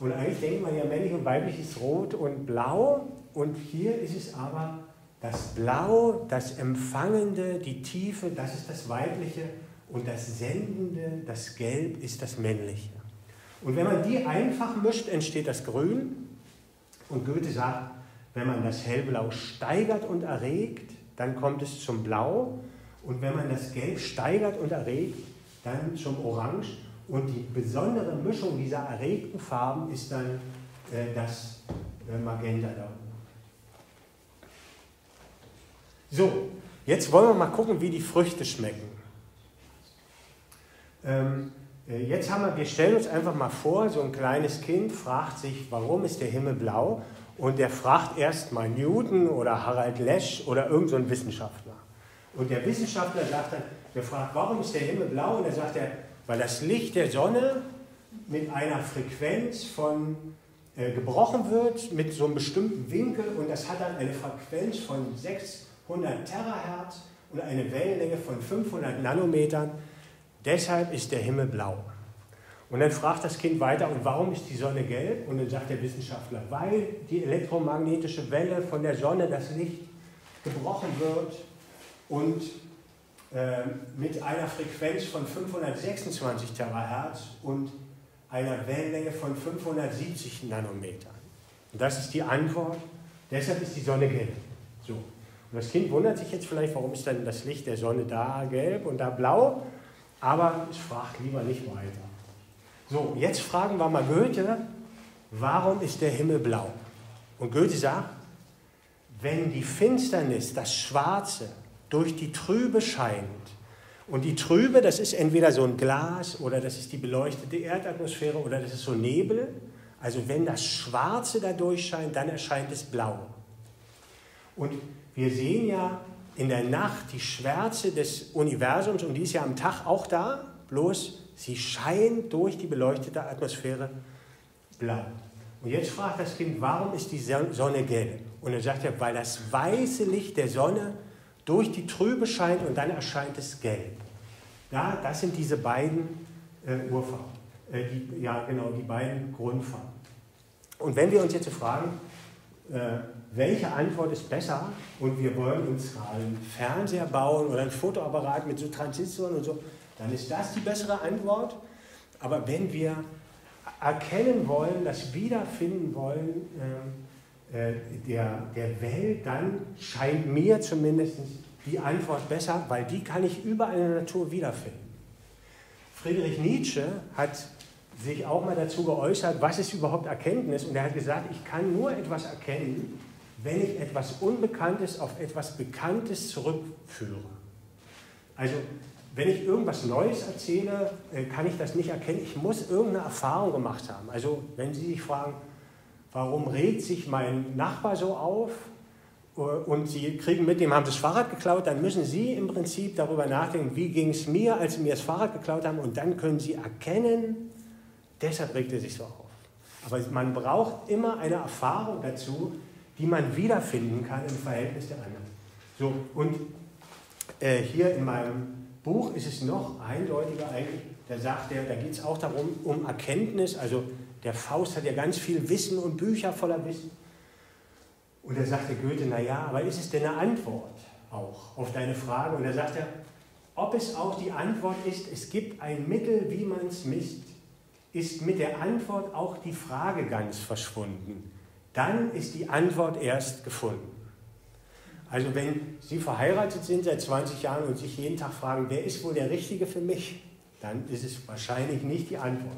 Und eigentlich denkt man ja, männlich und weiblich ist rot und blau. Und hier ist es aber das Blau, das Empfangende, die Tiefe, das ist das Weibliche. Und das Sendende, das Gelb ist das Männliche. Und wenn man die einfach mischt, entsteht das Grün. Und Goethe sagt, wenn man das Hellblau steigert und erregt, dann kommt es zum Blau. Und wenn man das Gelb steigert und erregt, dann zum Orange. Und die besondere Mischung dieser erregten Farben ist dann äh, das äh, Magenta da unten. So, jetzt wollen wir mal gucken, wie die Früchte schmecken. Ähm, äh, jetzt haben wir, wir stellen uns einfach mal vor, so ein kleines Kind fragt sich, warum ist der Himmel blau? Und der fragt erst mal Newton oder Harald Lesch oder irgendein so Wissenschaftler. Und der Wissenschaftler sagt dann, der fragt, warum ist der Himmel blau? Und er sagt er, weil das Licht der Sonne mit einer Frequenz von äh, gebrochen wird, mit so einem bestimmten Winkel und das hat dann eine Frequenz von 600 Terahertz und eine Wellenlänge von 500 Nanometern. Deshalb ist der Himmel blau. Und dann fragt das Kind weiter, und warum ist die Sonne gelb? Und dann sagt der Wissenschaftler, weil die elektromagnetische Welle von der Sonne, das Licht, gebrochen wird und äh, mit einer Frequenz von 526 Terahertz und einer Wellenlänge von 570 Nanometern. Und das ist die Antwort. Deshalb ist die Sonne gelb. So. Und das Kind wundert sich jetzt vielleicht, warum ist denn das Licht der Sonne da gelb und da blau? Aber es fragt lieber nicht weiter. So, jetzt fragen wir mal Goethe, warum ist der Himmel blau? Und Goethe sagt, wenn die Finsternis, das Schwarze, durch die Trübe scheint, und die Trübe, das ist entweder so ein Glas oder das ist die beleuchtete Erdatmosphäre oder das ist so Nebel. Also wenn das Schwarze da durchscheint, dann erscheint es blau. Und wir sehen ja in der Nacht die Schwärze des Universums und die ist ja am Tag auch da, bloß Sie scheint durch die beleuchtete Atmosphäre blau. Und jetzt fragt das Kind, warum ist die Sonne gelb? Und er sagt er, weil das weiße Licht der Sonne durch die Trübe scheint und dann erscheint es gelb. Ja, das sind diese beiden äh, Urfarben. Äh, die, ja, genau, die beiden Grundfarben. Und wenn wir uns jetzt fragen, äh, welche Antwort ist besser und wir wollen uns einen Fernseher bauen oder ein Fotoapparat mit so Transistoren und so, dann ist das die bessere Antwort. Aber wenn wir erkennen wollen, das wiederfinden wollen äh, äh, der, der Welt, dann scheint mir zumindest die Antwort besser, weil die kann ich überall in der Natur wiederfinden. Friedrich Nietzsche hat sich auch mal dazu geäußert, was ist überhaupt Erkenntnis. Und er hat gesagt, ich kann nur etwas erkennen, wenn ich etwas Unbekanntes auf etwas Bekanntes zurückführe. Also wenn ich irgendwas Neues erzähle, äh, kann ich das nicht erkennen. Ich muss irgendeine Erfahrung gemacht haben. Also wenn Sie sich fragen, warum regt sich mein Nachbar so auf äh, und Sie kriegen mit, dem haben das Fahrrad geklaut, dann müssen Sie im Prinzip darüber nachdenken, wie ging es mir, als Sie mir das Fahrrad geklaut haben und dann können Sie erkennen, deshalb regt er sich so auf. Aber man braucht immer eine Erfahrung dazu, die man wiederfinden kann im Verhältnis der anderen. So, und äh, hier in meinem Buch ist es noch eindeutiger eigentlich. Da sagt er, da geht es auch darum, um Erkenntnis. Also der Faust hat ja ganz viel Wissen und Bücher voller Wissen. Und da sagt der Goethe, naja, aber ist es denn eine Antwort auch auf deine Frage? Und da sagt er, ob es auch die Antwort ist, es gibt ein Mittel, wie man es misst, ist mit der Antwort auch die Frage ganz verschwunden. Dann ist die Antwort erst gefunden. Also wenn Sie verheiratet sind seit 20 Jahren und sich jeden Tag fragen, wer ist wohl der Richtige für mich, dann ist es wahrscheinlich nicht die Antwort.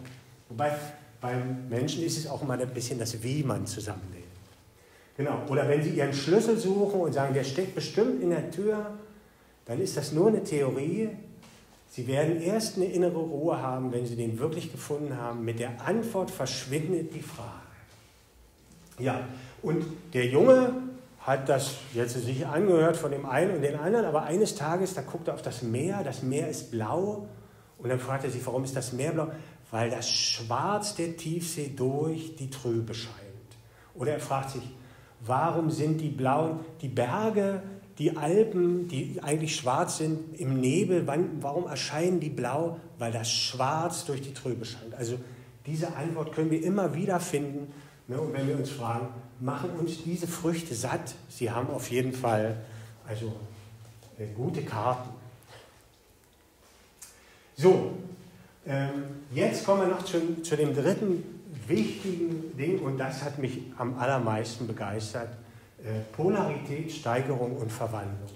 Wobei beim Menschen ist es auch immer ein bisschen das, wie man zusammenlebt. Genau. Oder wenn Sie Ihren Schlüssel suchen und sagen, der steckt bestimmt in der Tür, dann ist das nur eine Theorie. Sie werden erst eine innere Ruhe haben, wenn Sie den wirklich gefunden haben. Mit der Antwort verschwindet die Frage. Ja, und der Junge hat das jetzt sich angehört von dem einen und den anderen, aber eines Tages, da guckt er auf das Meer, das Meer ist blau und dann fragt er sich, warum ist das Meer blau? Weil das Schwarz der Tiefsee durch die Trübe scheint. Oder er fragt sich, warum sind die blauen, die Berge, die Alpen, die eigentlich schwarz sind, im Nebel, warum erscheinen die blau? Weil das Schwarz durch die Trübe scheint. Also diese Antwort können wir immer wieder finden. Ne? Wenn wir uns fragen, machen uns diese Früchte satt. Sie haben auf jeden Fall also äh, gute Karten. So, ähm, jetzt kommen wir noch zu, zu dem dritten wichtigen Ding und das hat mich am allermeisten begeistert. Äh, Polarität, Steigerung und Verwandlung.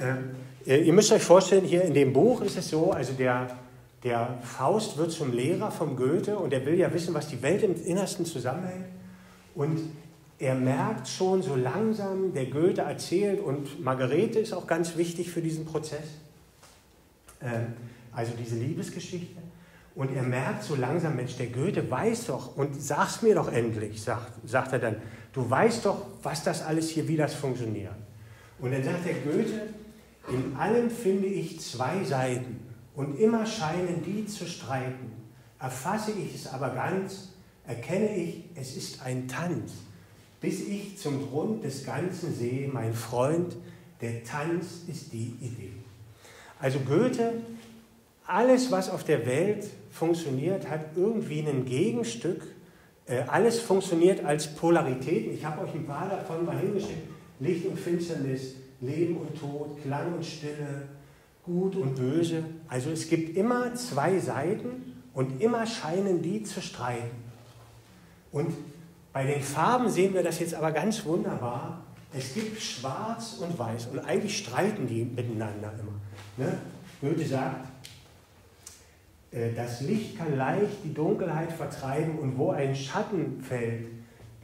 Ähm, äh, ihr müsst euch vorstellen, hier in dem Buch ist es so, also der, der Faust wird zum Lehrer vom Goethe und er will ja wissen, was die Welt im Innersten zusammenhält. Und er merkt schon so langsam, der Goethe erzählt, und Margarete ist auch ganz wichtig für diesen Prozess, ähm, also diese Liebesgeschichte. Und er merkt so langsam, Mensch, der Goethe weiß doch, und sag's mir doch endlich, sagt, sagt er dann, du weißt doch, was das alles hier, wie das funktioniert. Und dann sagt der Goethe, in allem finde ich zwei Seiten und immer scheinen die zu streiten. Erfasse ich es aber ganz, erkenne ich, es ist ein Tanz, bis ich zum Grund des Ganzen sehe, mein Freund, der Tanz ist die Idee. Also Goethe, alles, was auf der Welt funktioniert, hat irgendwie ein Gegenstück. Äh, alles funktioniert als Polarität. Ich habe euch ein paar davon mal hingeschickt. Licht und Finsternis, Leben und Tod, Klang und Stille, Gut und Böse. Also es gibt immer zwei Seiten und immer scheinen die zu streiten. Und bei den Farben sehen wir das jetzt aber ganz wunderbar. Es gibt Schwarz und Weiß und eigentlich streiten die miteinander immer. Ne? Goethe sagt, äh, das Licht kann leicht die Dunkelheit vertreiben und wo ein Schatten fällt,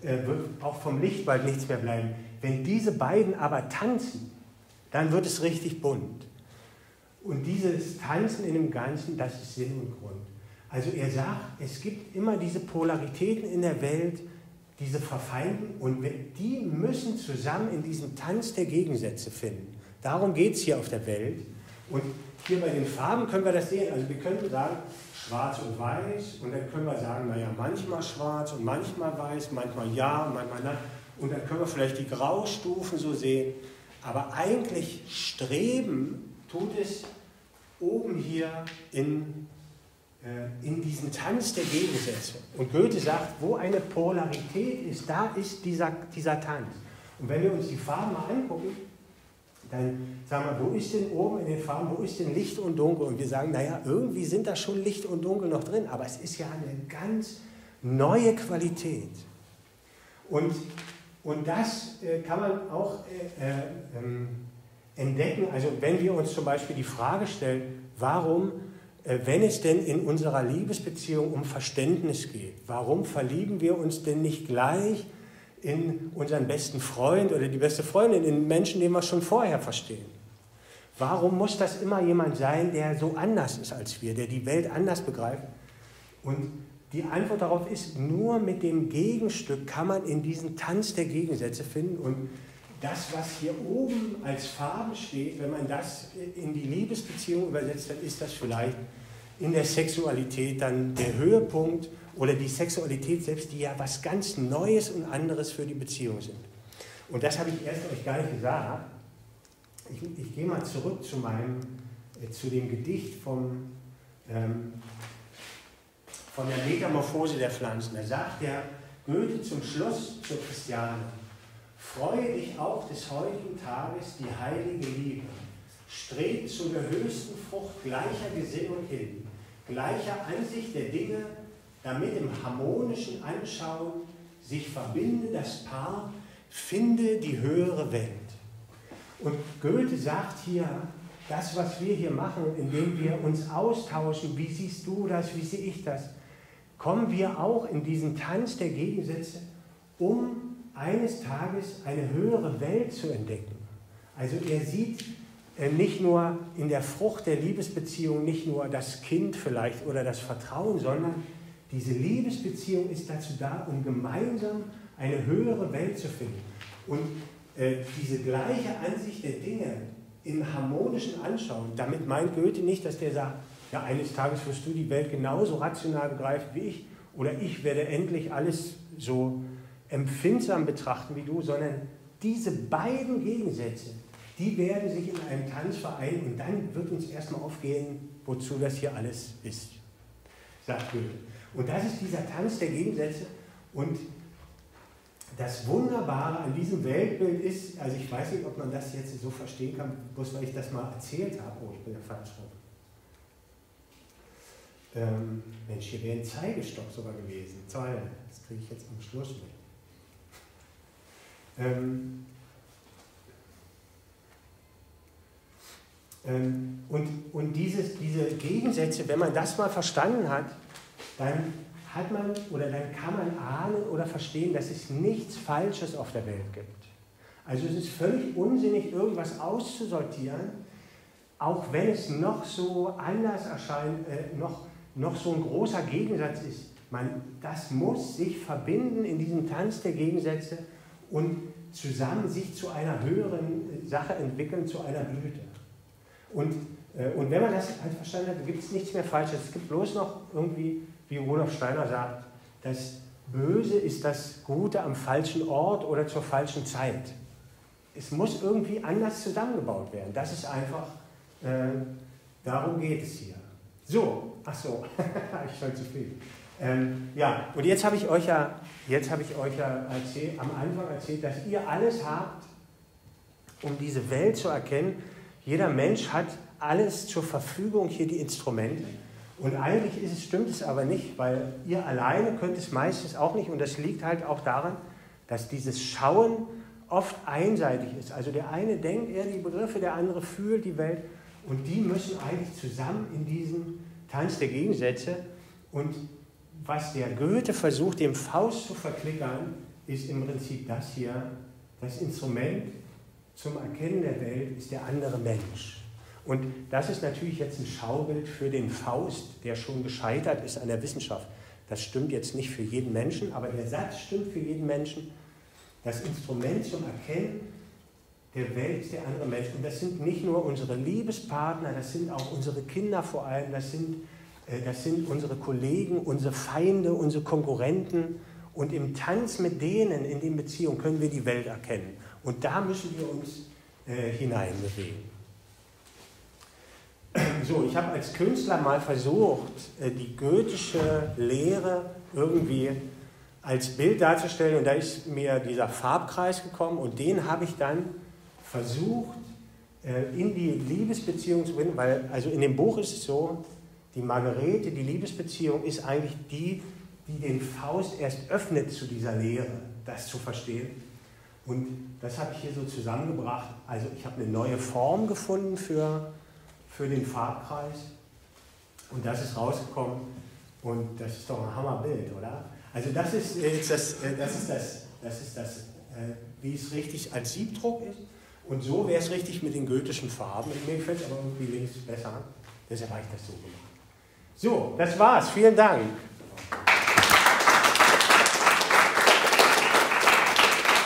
äh, wird auch vom Licht bald nichts mehr bleiben. Wenn diese beiden aber tanzen, dann wird es richtig bunt. Und dieses Tanzen in dem Ganzen, das ist Sinn und Grund. Also er sagt, es gibt immer diese Polaritäten in der Welt, diese Verfeinden, und die müssen zusammen in diesem Tanz der Gegensätze finden. Darum geht es hier auf der Welt. Und hier bei den Farben können wir das sehen. Also wir können sagen, schwarz und weiß, und dann können wir sagen, naja, manchmal schwarz und manchmal weiß, manchmal ja und manchmal nein. Und dann können wir vielleicht die Graustufen so sehen. Aber eigentlich streben tut es oben hier in in diesen Tanz der Gegensätze. Und Goethe sagt, wo eine Polarität ist, da ist dieser, dieser Tanz. Und wenn wir uns die Farben mal angucken, dann sagen wir, wo ist denn oben in den Farben, wo ist denn Licht und Dunkel? Und wir sagen, naja, irgendwie sind da schon Licht und Dunkel noch drin, aber es ist ja eine ganz neue Qualität. Und, und das äh, kann man auch äh, äh, ähm, entdecken. Also wenn wir uns zum Beispiel die Frage stellen, warum äh, wenn es denn in unserer Liebesbeziehung um Verständnis geht, warum verlieben wir uns denn nicht gleich in unseren besten Freund oder die beste Freundin, in Menschen, den wir schon vorher verstehen? Warum muss das immer jemand sein, der so anders ist als wir, der die Welt anders begreift? Und die Antwort darauf ist, nur mit dem Gegenstück kann man in diesen Tanz der Gegensätze finden. Und das, was hier oben als Farben steht, wenn man das in die Liebesbeziehung übersetzt, dann ist das vielleicht in der Sexualität dann der Höhepunkt oder die Sexualität selbst, die ja was ganz Neues und anderes für die Beziehung sind. Und das habe ich erst euch gar nicht gesagt. Ich, ich gehe mal zurück zu meinem, äh, zu dem Gedicht vom ähm, von der Metamorphose der Pflanzen. Da sagt der Goethe zum Schluss zur Christiane, freue dich auch des heutigen Tages die heilige Liebe, strebt zu der höchsten Frucht gleicher Gesinnung hin, gleicher Ansicht der Dinge, damit im harmonischen Anschauen sich verbinde das Paar, finde die höhere Welt. Und Goethe sagt hier, das, was wir hier machen, indem wir uns austauschen, wie siehst du das, wie sehe ich das, kommen wir auch in diesen Tanz der Gegensätze, um eines Tages eine höhere Welt zu entdecken. Also er sieht äh, nicht nur in der Frucht der Liebesbeziehung nicht nur das Kind vielleicht oder das Vertrauen, sondern diese Liebesbeziehung ist dazu da, um gemeinsam eine höhere Welt zu finden. Und äh, diese gleiche Ansicht der Dinge im harmonischen Anschauen, damit meint Goethe nicht, dass der sagt, ja, eines Tages wirst du die Welt genauso rational begreifen wie ich oder ich werde endlich alles so empfindsam betrachten wie du, sondern diese beiden Gegensätze, die werden sich in einem Tanz vereinen und dann wird uns erstmal aufgehen, wozu das hier alles ist, sagt Goethe. Und das ist dieser Tanz der Gegensätze und das Wunderbare an diesem Weltbild ist, also ich weiß nicht, ob man das jetzt so verstehen kann, bloß weil ich das mal erzählt habe, oh, ich bin ja falsch rum. Ähm, Mensch, hier wäre ein Zeigestock sogar gewesen. Toll, das kriege ich jetzt am Schluss mit. Ähm, ähm, und und dieses, diese Gegensätze, wenn man das mal verstanden hat, dann hat man oder dann kann man ahnen oder verstehen, dass es nichts Falsches auf der Welt gibt. Also es ist völlig unsinnig, irgendwas auszusortieren, auch wenn es noch so anders erscheint, äh, noch noch so ein großer Gegensatz ist. Man, das muss sich verbinden in diesem Tanz der Gegensätze und zusammen sich zu einer höheren Sache entwickeln, zu einer Blüte. Und, äh, und wenn man das halt verstanden hat, gibt es nichts mehr Falsches. Es gibt bloß noch irgendwie, wie Rudolf Steiner sagt, das Böse ist das Gute am falschen Ort oder zur falschen Zeit. Es muss irgendwie anders zusammengebaut werden. Das ist einfach, äh, darum geht es hier. So, ach so, ich schon zu viel. Ähm, ja, und jetzt habe ich euch ja, jetzt habe ich euch ja erzählt, am Anfang erzählt, dass ihr alles habt, um diese Welt zu erkennen. Jeder Mensch hat alles zur Verfügung, hier die Instrumente. Und eigentlich ist es, stimmt es aber nicht, weil ihr alleine könnt es meistens auch nicht. Und das liegt halt auch daran, dass dieses Schauen oft einseitig ist. Also der eine denkt eher die Begriffe, der andere fühlt die Welt. Und die müssen eigentlich zusammen in diesen Tanz der Gegensätze. Und was der Goethe versucht, dem Faust zu verklickern, ist im Prinzip das hier. Das Instrument zum Erkennen der Welt ist der andere Mensch. Und das ist natürlich jetzt ein Schaubild für den Faust, der schon gescheitert ist an der Wissenschaft. Das stimmt jetzt nicht für jeden Menschen, aber der Satz stimmt für jeden Menschen. Das Instrument zum Erkennen der Welt ist der andere Mensch. Und das sind nicht nur unsere Liebespartner, das sind auch unsere Kinder vor allem, das sind, das sind unsere Kollegen, unsere Feinde, unsere Konkurrenten. Und im Tanz mit denen, in den Beziehungen, können wir die Welt erkennen. Und da müssen wir uns äh, hineinbewegen. So, ich habe als Künstler mal versucht, äh, die goethische Lehre irgendwie als Bild darzustellen. Und da ist mir dieser Farbkreis gekommen und den habe ich dann versucht, äh, in die Liebesbeziehung zu bringen, weil also in dem Buch ist es so, die Margarete, die Liebesbeziehung ist eigentlich die, die den Faust erst öffnet zu dieser Lehre, das zu verstehen. Und das habe ich hier so zusammengebracht. Also ich habe eine neue Form gefunden für, für den Farbkreis. Und das ist rausgekommen und das ist doch ein Hammerbild, oder? Also das ist jetzt das, äh, das ist das, das ist das, äh, wie es richtig als Siebdruck ist. Und so wäre es richtig mit den goethischen Farben. Mir gefällt es aber irgendwie links besser. Deshalb habe ich das so gemacht. So, das war's. Vielen Dank.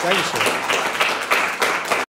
Dankeschön.